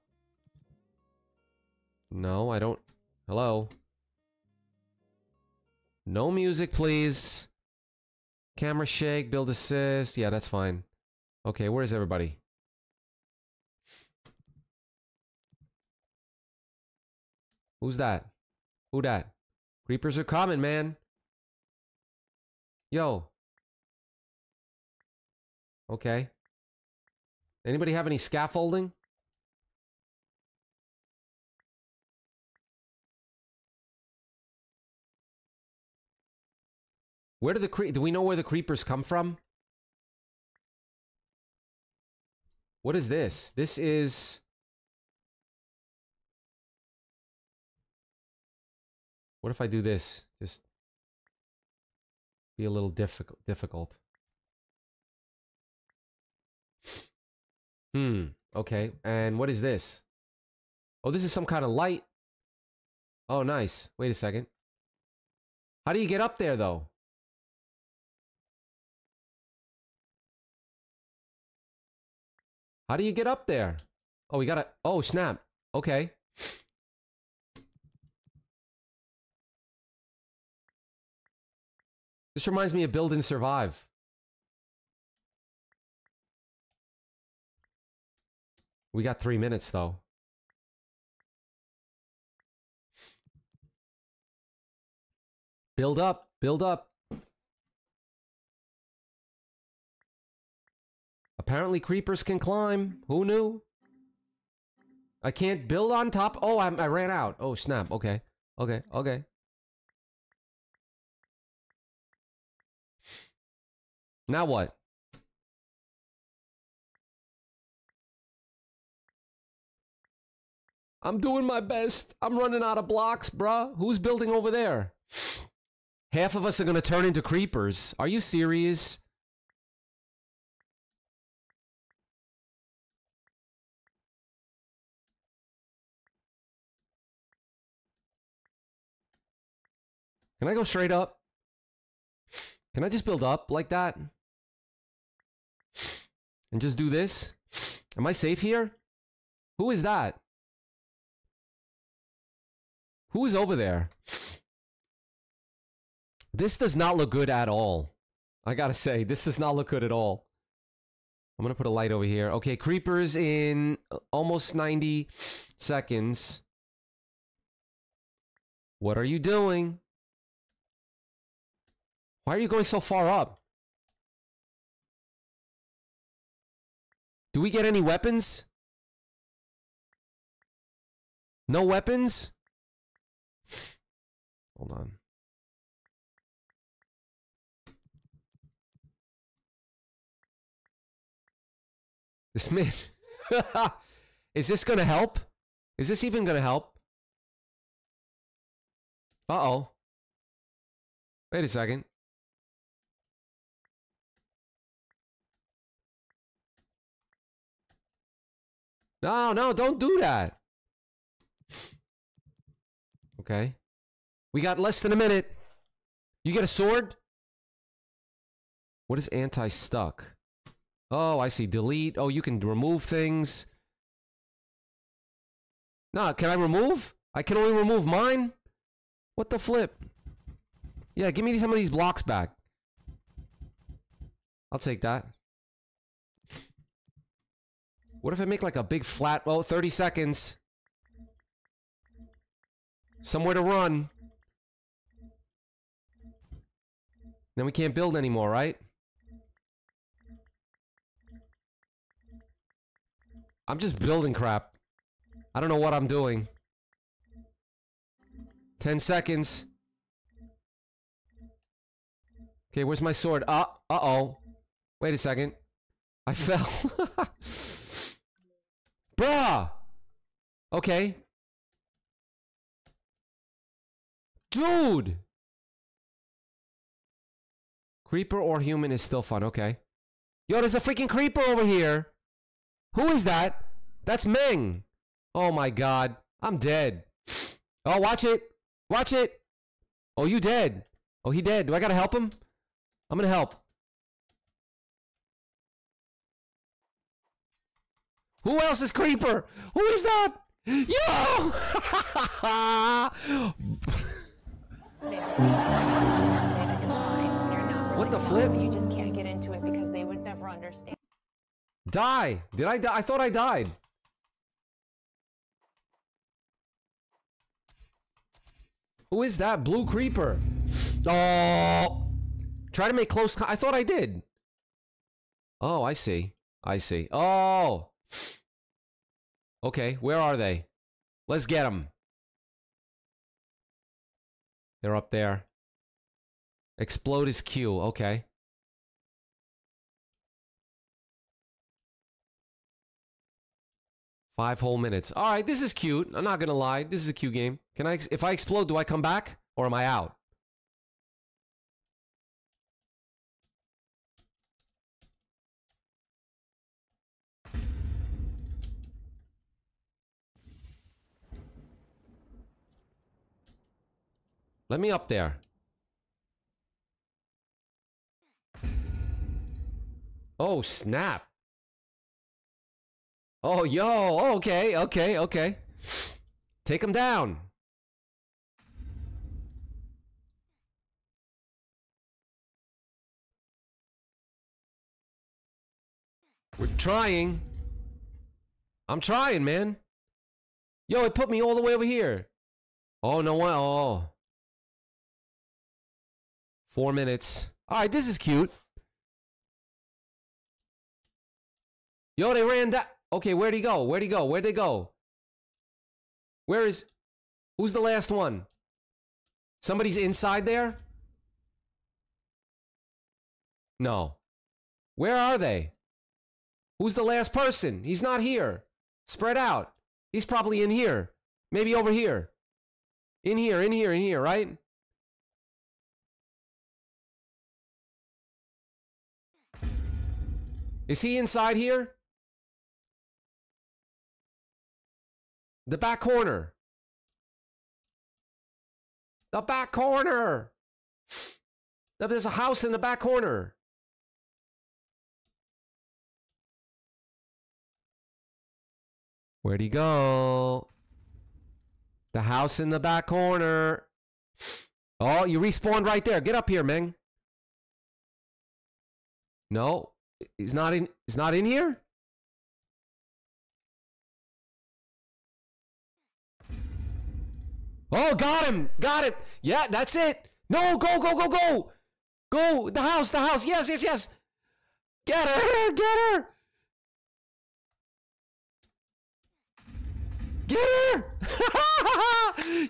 No, I don't. Hello? No music, please. Camera shake, build assist. Yeah, that's fine. Okay, where's everybody? Who's that? Who that? Creepers are coming, man. Yo. Okay. Anybody have any scaffolding? Where do the cre- do we know where the creepers come from? What is this? This is What if I do this? Just be a little difficult difficult. Hmm. Okay. And what is this? Oh, this is some kind of light. Oh, nice. Wait a second. How do you get up there, though? How do you get up there? Oh, we gotta... Oh, snap. Okay. This reminds me of Build and Survive. We got three minutes though. Build up, build up. Apparently creepers can climb. Who knew? I can't build on top. Oh, I, I ran out. Oh, snap. Okay. Okay. Okay. Now what? I'm doing my best. I'm running out of blocks, bruh. Who's building over there? Half of us are gonna turn into creepers. Are you serious? Can I go straight up? Can I just build up like that? And just do this? Am I safe here? Who is that? Who is over there? This does not look good at all. I gotta say, this does not look good at all. I'm gonna put a light over here. Okay, creepers in almost 90 seconds. What are you doing? Why are you going so far up? Do we get any weapons? No weapons? Hold on. This man. *laughs* Is this gonna help? Is this even gonna help? Uh oh. Wait a second. No, no, don't do that. Okay. We got less than a minute. You get a sword? What is anti-stuck? Oh, I see. Delete. Oh, you can remove things. Nah, can I remove? I can only remove mine? What the flip? Yeah, give me some of these blocks back. I'll take that. What if I make like a big flat... Oh, 30 seconds. Somewhere to run. Then we can't build anymore, right? I'm just building crap. I don't know what I'm doing. 10 seconds. Okay, where's my sword? Uh, uh-oh. Wait a second. I *laughs* fell. Bruh! Okay. Dude! Creeper or human is still fun, okay. Yo, there's a freaking creeper over here! Who is that? That's Meng! Oh my god. I'm dead. Oh, watch it! Watch it! Oh, you dead. Oh, he dead. Do I gotta help him? I'm gonna help. Who else is creeper? Who is that? Yo! They have some say that you're fine. You're not What the flip? You just can't get into it because they would never understand. Die! Did I die? I thought I died. Who is that? Blue creeper. Oh! Try to make close. I thought I did. Oh, I see. I see. Oh! Okay, where are they? Let's get them. They're up there. Explode his Q. Okay. Five whole minutes. All right, this is cute. I'm not gonna lie. This is a cute game. Can I? If I explode, do I come back or am I out? Let me up there. Oh, snap. Oh, yo. Oh, okay, okay, okay. Take him down. We're trying. I'm trying, man. Yo, it put me all the way over here. Oh, no one. Oh. Four minutes. All right, this is cute. Yo, they ran that. Okay, where'd he go? Where'd he go? Where'd they go? Where is. Who's the last one? Somebody's inside there? No. Where are they? Who's the last person? He's not here. Spread out. He's probably in here. Maybe over here. In here, in here, in here, right? Is he inside here? The back corner. The back corner. There's a house in the back corner. Where'd he go? The house in the back corner. Oh, you respawned right there. Get up here, Ming. No, he's not in. He's not in here. Oh, got him! Got him! Yeah, that's it! No, go, go, go, go! Go! The house, the house! Yes, yes, yes! Get her! Get her! Get her!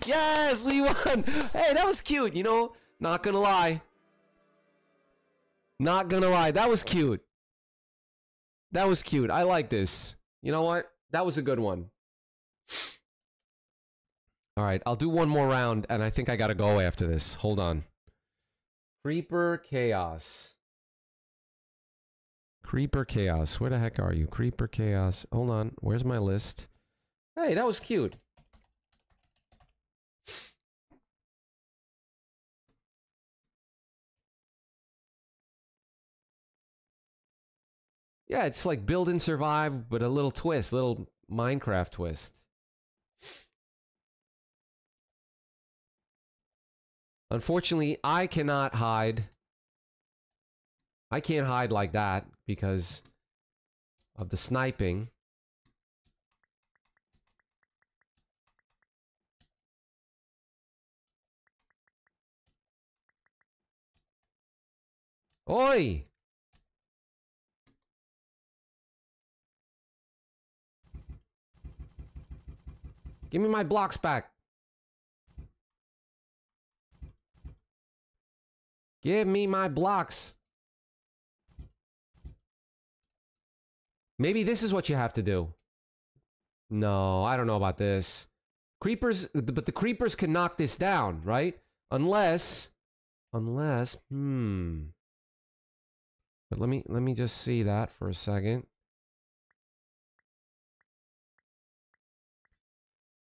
*laughs* yes, we won! Hey, that was cute, you know? Not gonna lie. Not gonna lie, that was cute. That was cute. I like this. You know what? That was a good one. All right, I'll do one more round, and I think I gotta go after this. Hold on. Creeper Chaos. Creeper Chaos. Where the heck are you? Creeper Chaos. Hold on. Where's my list? Hey, that was cute. Yeah, it's like build and survive, but a little twist, little Minecraft twist. Unfortunately, I cannot hide. I can't hide like that because of the sniping. Oi! Give me my blocks back. Give me my blocks. Maybe this is what you have to do. No, I don't know about this. Creepers, but the creepers can knock this down, right? Unless, unless, hmm. But let me, let me just see that for a second.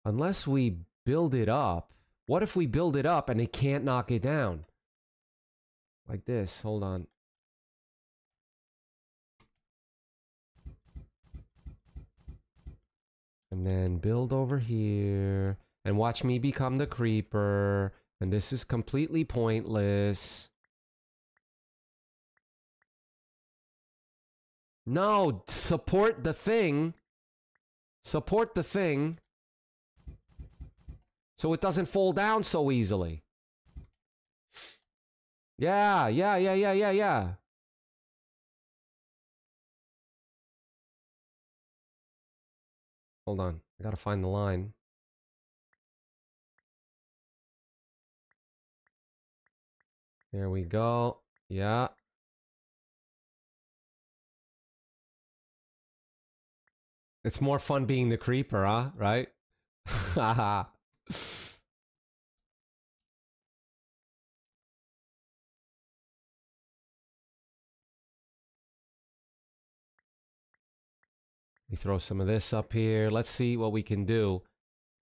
Unless we build it up. What if we build it up and it can't knock it down? Like this. Hold on. And then build over here. And watch me become the creeper. And this is completely pointless. No, support the thing. Support the thing. So it doesn't fall down so easily. Yeah, yeah, yeah, yeah, yeah, yeah. Hold on. I gotta find the line. There we go. Yeah. It's more fun being the creeper, huh? Right? *laughs* Haha. We throw some of this up here. Let's see what we can do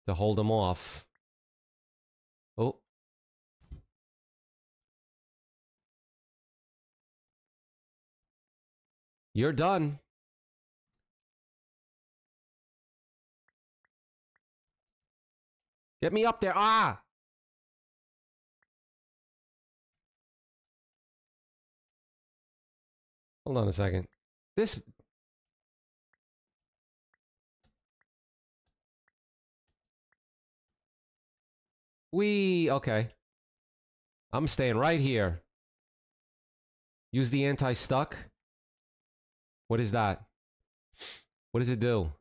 to hold them off. Oh. You're done. Get me up there. Ah! Hold on a second. This... We... Okay. I'm staying right here. Use the anti-stuck. What is that? What does it do?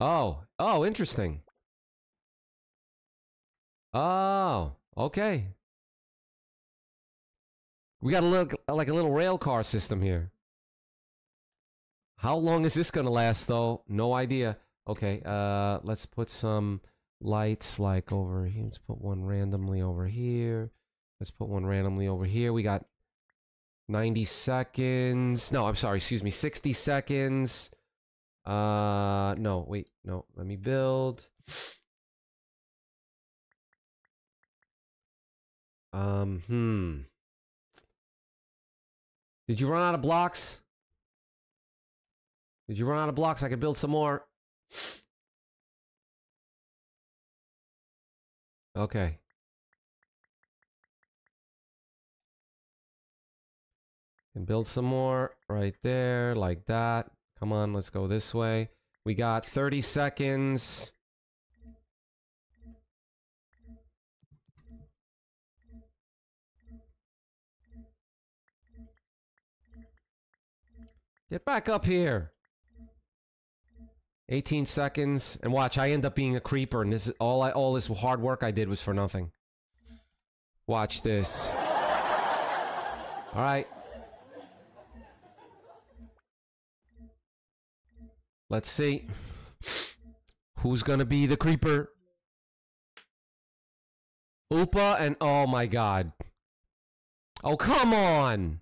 Oh, oh, interesting. Oh, okay. We got a little like a little rail car system here. How long is this gonna last though? No idea. Okay, uh let's put some lights like over here. Let's put one randomly over here. Let's put one randomly over here. We got 90 seconds. No, I'm sorry, excuse me, 60 seconds. Uh no, wait, no, let me build. Um, hmm. Did you run out of blocks? Did you run out of blocks? I could build some more. Okay. Can build some more right there, like that. Come on, let's go this way. We got 30 seconds. Get back up here. 18 seconds. And watch, I end up being a creeper, and this is all I all this hard work I did was for nothing. Watch this. Alright. Let's see. Who's gonna be the creeper? Oopa and oh my god. Oh come on!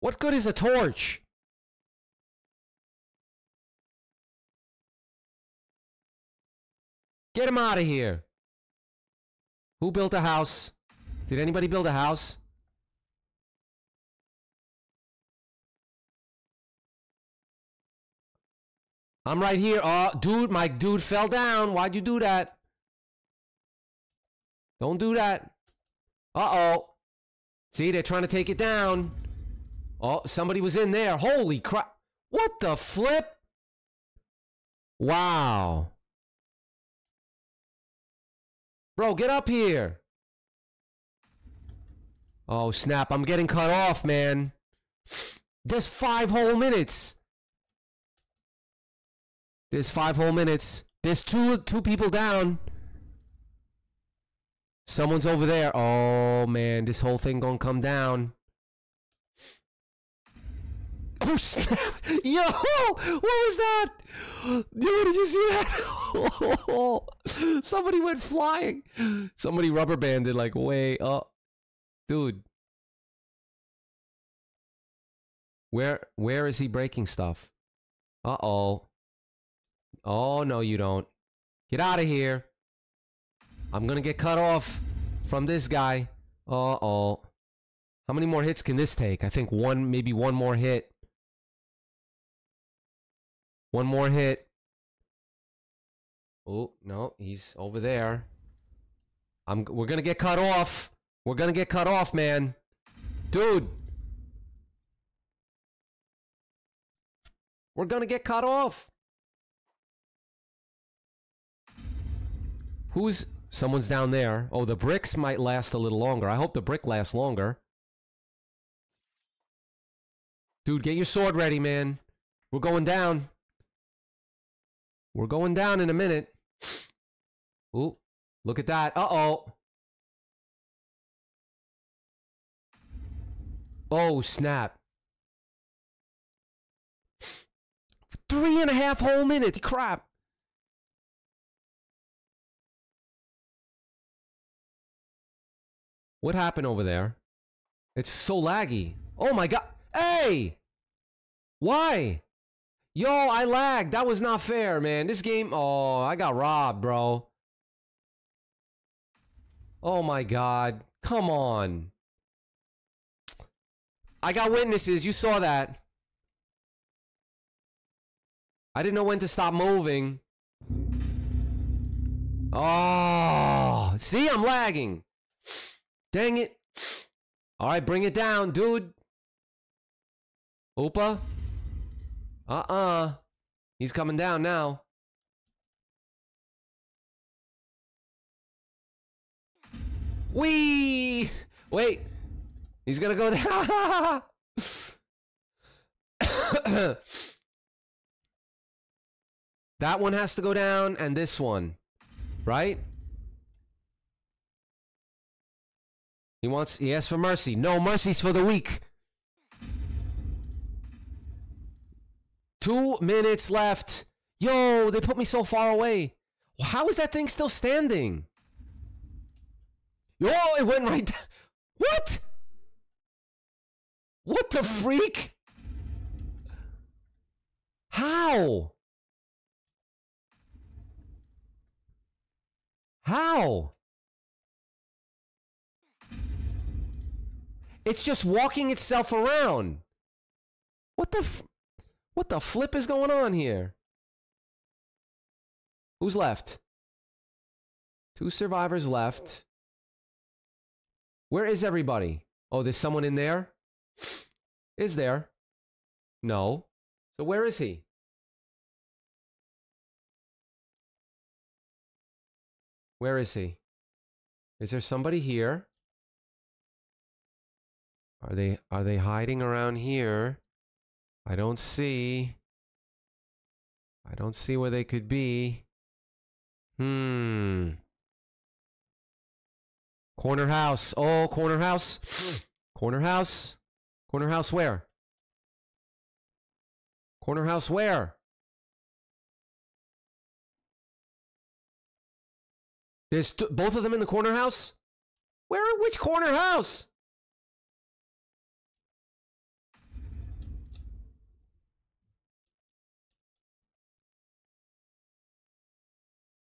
What good is a torch? Get him out of here. Who built a house? Did anybody build a house? I'm right here. Oh, dude, my dude fell down. Why'd you do that? Don't do that. Uh-oh. See, they're trying to take it down. Oh, somebody was in there. Holy crap. What the flip? Wow. Bro, get up here. Oh, snap. I'm getting cut off, man. There's five whole minutes. There's five whole minutes. There's two two people down. Someone's over there. Oh man, this whole thing gonna come down. Oh snap! *laughs* Yo, what was that? Yo, did you see that? *laughs* Somebody went flying. Somebody rubber banded like way up, dude. Where where is he breaking stuff? Uh oh. Oh no, you don't. Get out of here. I'm gonna get cut off from this guy. Uh oh. How many more hits can this take? I think one, maybe one more hit. One more hit. Oh, no, he's over there. I'm we're to get cut off. We're to get cut off, man. Dude. We're to get cut off. Who's someone's down there? Oh, the bricks might last a little longer. I hope the brick lasts longer. Dude, get your sword ready, man. We're going down. We're going down in a minute. Ooh, look at that. Uh-oh. Oh, snap. Three and a half whole minutes. Crap. What happened over there? It's so laggy. Oh my god. Hey! Why? Yo, I lagged. That was not fair, man. This game. Oh, I got robbed, bro. Oh my god. Come on. I got witnesses. You saw that. I didn't know when to stop moving. Oh, see, I'm lagging. Dang it. All right, bring it down, dude. Oopa. Uh-uh. He's coming down now. Wee! Wait. He's gonna go *laughs* down. *coughs* that one has to go down, and this one. Right? He wants he asks for mercy. No mercy's for the weak. Two minutes left. Yo, they put me so far away. How is that thing still standing? Yo, it went right. d- What? What the freak? How? How? It's just walking itself around. What the What the flip is going on here? Who's left? Two survivors left. Where is everybody? Oh, there's someone in there? Is there? No. So where is he? Where is he? Is there somebody here? Are they are they hiding around here? I don't see. I don't see where they could be. Hmm. Corner house. Oh, corner house. *gasps* corner house. Corner house where? Corner house where? There's both of them in the corner house? Where which corner house?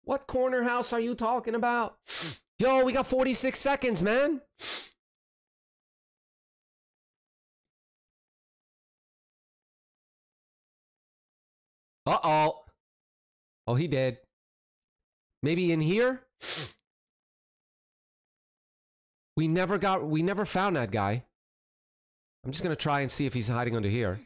What corner house are you talking about? *sniffs* Yo, we got 46 seconds, man. Uh oh. He did. Maybe in here? *sniffs* We never got, we never found that guy. I'm just gonna try and see if he's hiding under here.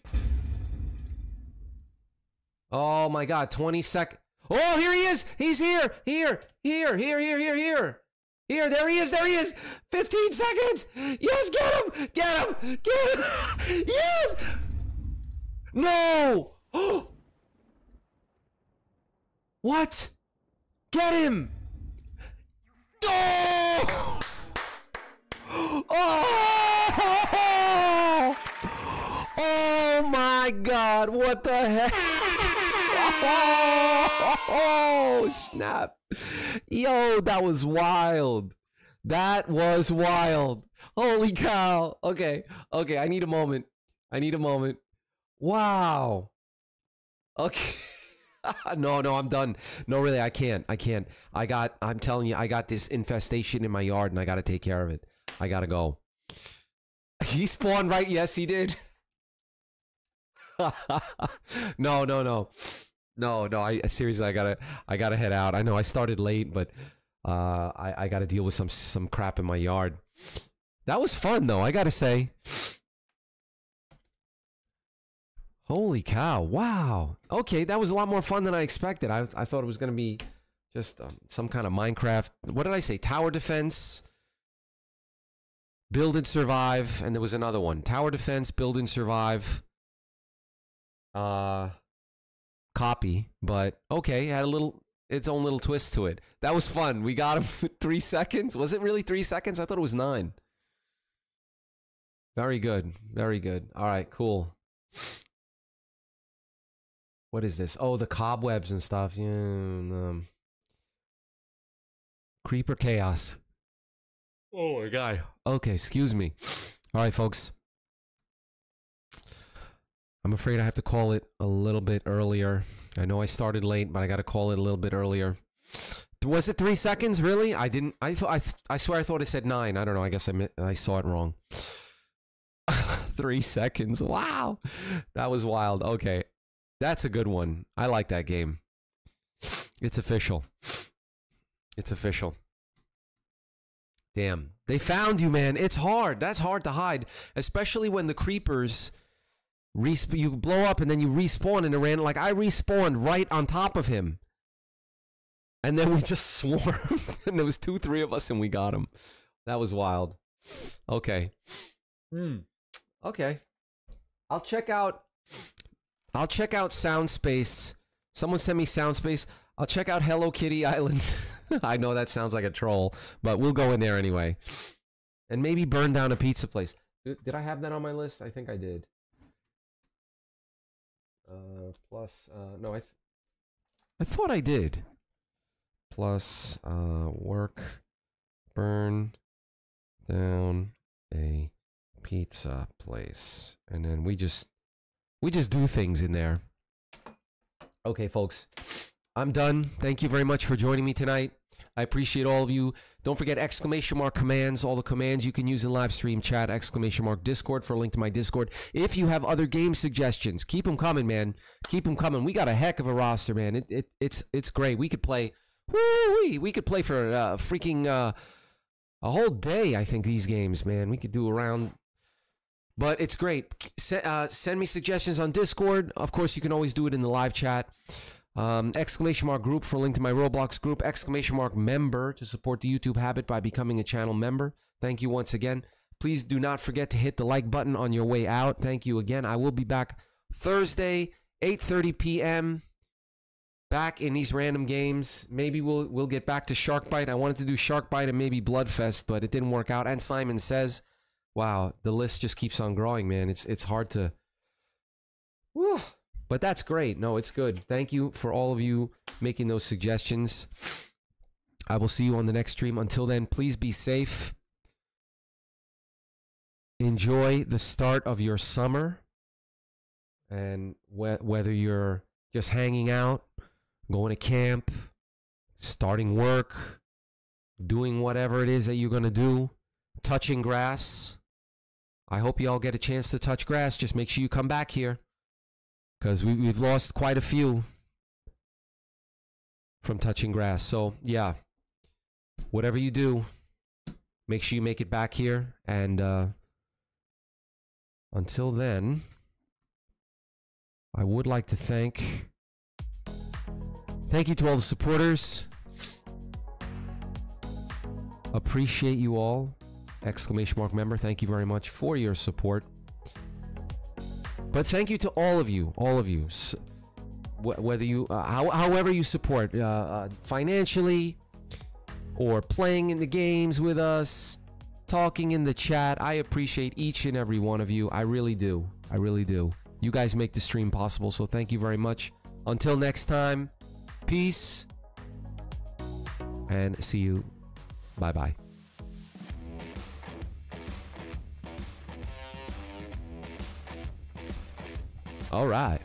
Oh my god, 20 sec. Oh, here he is! He's here! Here! Here! Here! Here! Here! Here! Here! There he is! There he is! 15 seconds! Yes! Get him! Get him! Get him! *laughs* Yes! No! *gasps* what? Get him! *gasps* Oh! Oh! *gasps* Oh my god, what the heck? Oh, snap. Yo, that was wild. That was wild. Holy cow. Okay, okay, I need a moment. I need a moment. Wow. Okay. *laughs* no, no, I'm done. No, really, I can't. I can't. I got, I'm telling you, I got this infestation in my yard and I got to take care of it. I got to go. *laughs* He spawned right. Yes, he did. *laughs* no, no, no. No, no, I seriously I gotta I gotta head out. I know I started late, but uh I, I gotta deal with some some crap in my yard. That was fun though, I gotta say. Holy cow, wow. Okay, that was a lot more fun than I expected. I I thought it was gonna be just um, some kind of Minecraft what did I say? Tower defense, build and survive, and there was another one. Tower defense, build and survive. Uh copy, but okay, it had a little its own little twist to it. That was fun. We got him *laughs* three seconds. Was it really three seconds? I thought it was nine. Very good. Very good. All right, cool. What is this? Oh, the cobwebs and stuff. Yeah. Um, creeper chaos. Oh my god. Okay, excuse me. All right, folks. I'm afraid I have to call it a little bit earlier. I know I started late, but I got to call it a little bit earlier. Was it three seconds? Really? I didn't. I thought. I. Th- I swear. I thought it said nine. I don't know. I guess I. I saw it wrong. *laughs* three seconds. Wow, that was wild. Okay, that's a good one. I like that game. It's official. It's official. Damn. They found you, man. It's hard. That's hard to hide, especially when the creepers Resp- you blow up and then you respawn in a random. Like I respawned right on top of him, and then we just *laughs* swarmed, *laughs* and there was two, three of us, and we got him. That was wild. Okay. Hmm. Okay. I'll check out. I'll check out Soundspace. Someone sent me Soundspace. I'll check out Hello Kitty Island. *laughs* I know that sounds like a troll, but we'll go in there anyway. And maybe burn down a pizza place. Did did I have that on my list? I think I did. Uh, plus, uh, no, I, th- I thought I did. Plus, uh, work, burn down a pizza place, and then we just, we just do things in there. Okay, folks, I'm done. Thank you very much for joining me tonight. I appreciate all of you. Don't forget exclamation mark commands, all the commands you can use in live stream chat, exclamation mark Discord for a link to my Discord. If you have other game suggestions, keep them coming, man. Keep them coming. We got a heck of a roster, man. It, it it's it's great. We could play, woo we could play for uh, freaking uh, a whole day. I think these games, man. We could do around. But it's great. Se- uh, send me suggestions on Discord. Of course, you can always do it in the live chat. Um, exclamation mark group for a link to my Roblox group. Exclamation mark member to support the YouTube habit by becoming a channel member. Thank you once again. Please do not forget to hit the like button on your way out. Thank you again. I will be back Thursday, 8:30 p.m. Back in these random games. Maybe we'll we'll get back to Shark Bite. I wanted to do Shark Bite and maybe Bloodfest, but it didn't work out. And Simon says, "Wow, the list just keeps on growing, man. It's it's hard to." Whew. But that's great. No, it's good. Thank you for all of you making those suggestions. I will see you on the next stream. Until then, please be safe. Enjoy the start of your summer. And wh- whether you're just hanging out, going to camp, starting work, doing whatever it is that you're going to do, touching grass. I hope you all get a chance to touch grass. Just make sure you come back here because we, we've lost quite a few from touching grass. So, yeah, whatever you do, make sure you make it back here. And uh, until then, I would like to thank. Thank you to all the supporters. Appreciate you all. Exclamation mark member. Thank you very much for your support. But thank you to all of you, all of you. Whether you, uh, how, however you support, uh, uh, financially, or playing in the games with us, talking in the chat. I appreciate each and every one of you. I really do. I really do. You guys make the stream possible, so thank you very much. Until next time, peace, and see you. Bye bye. All right.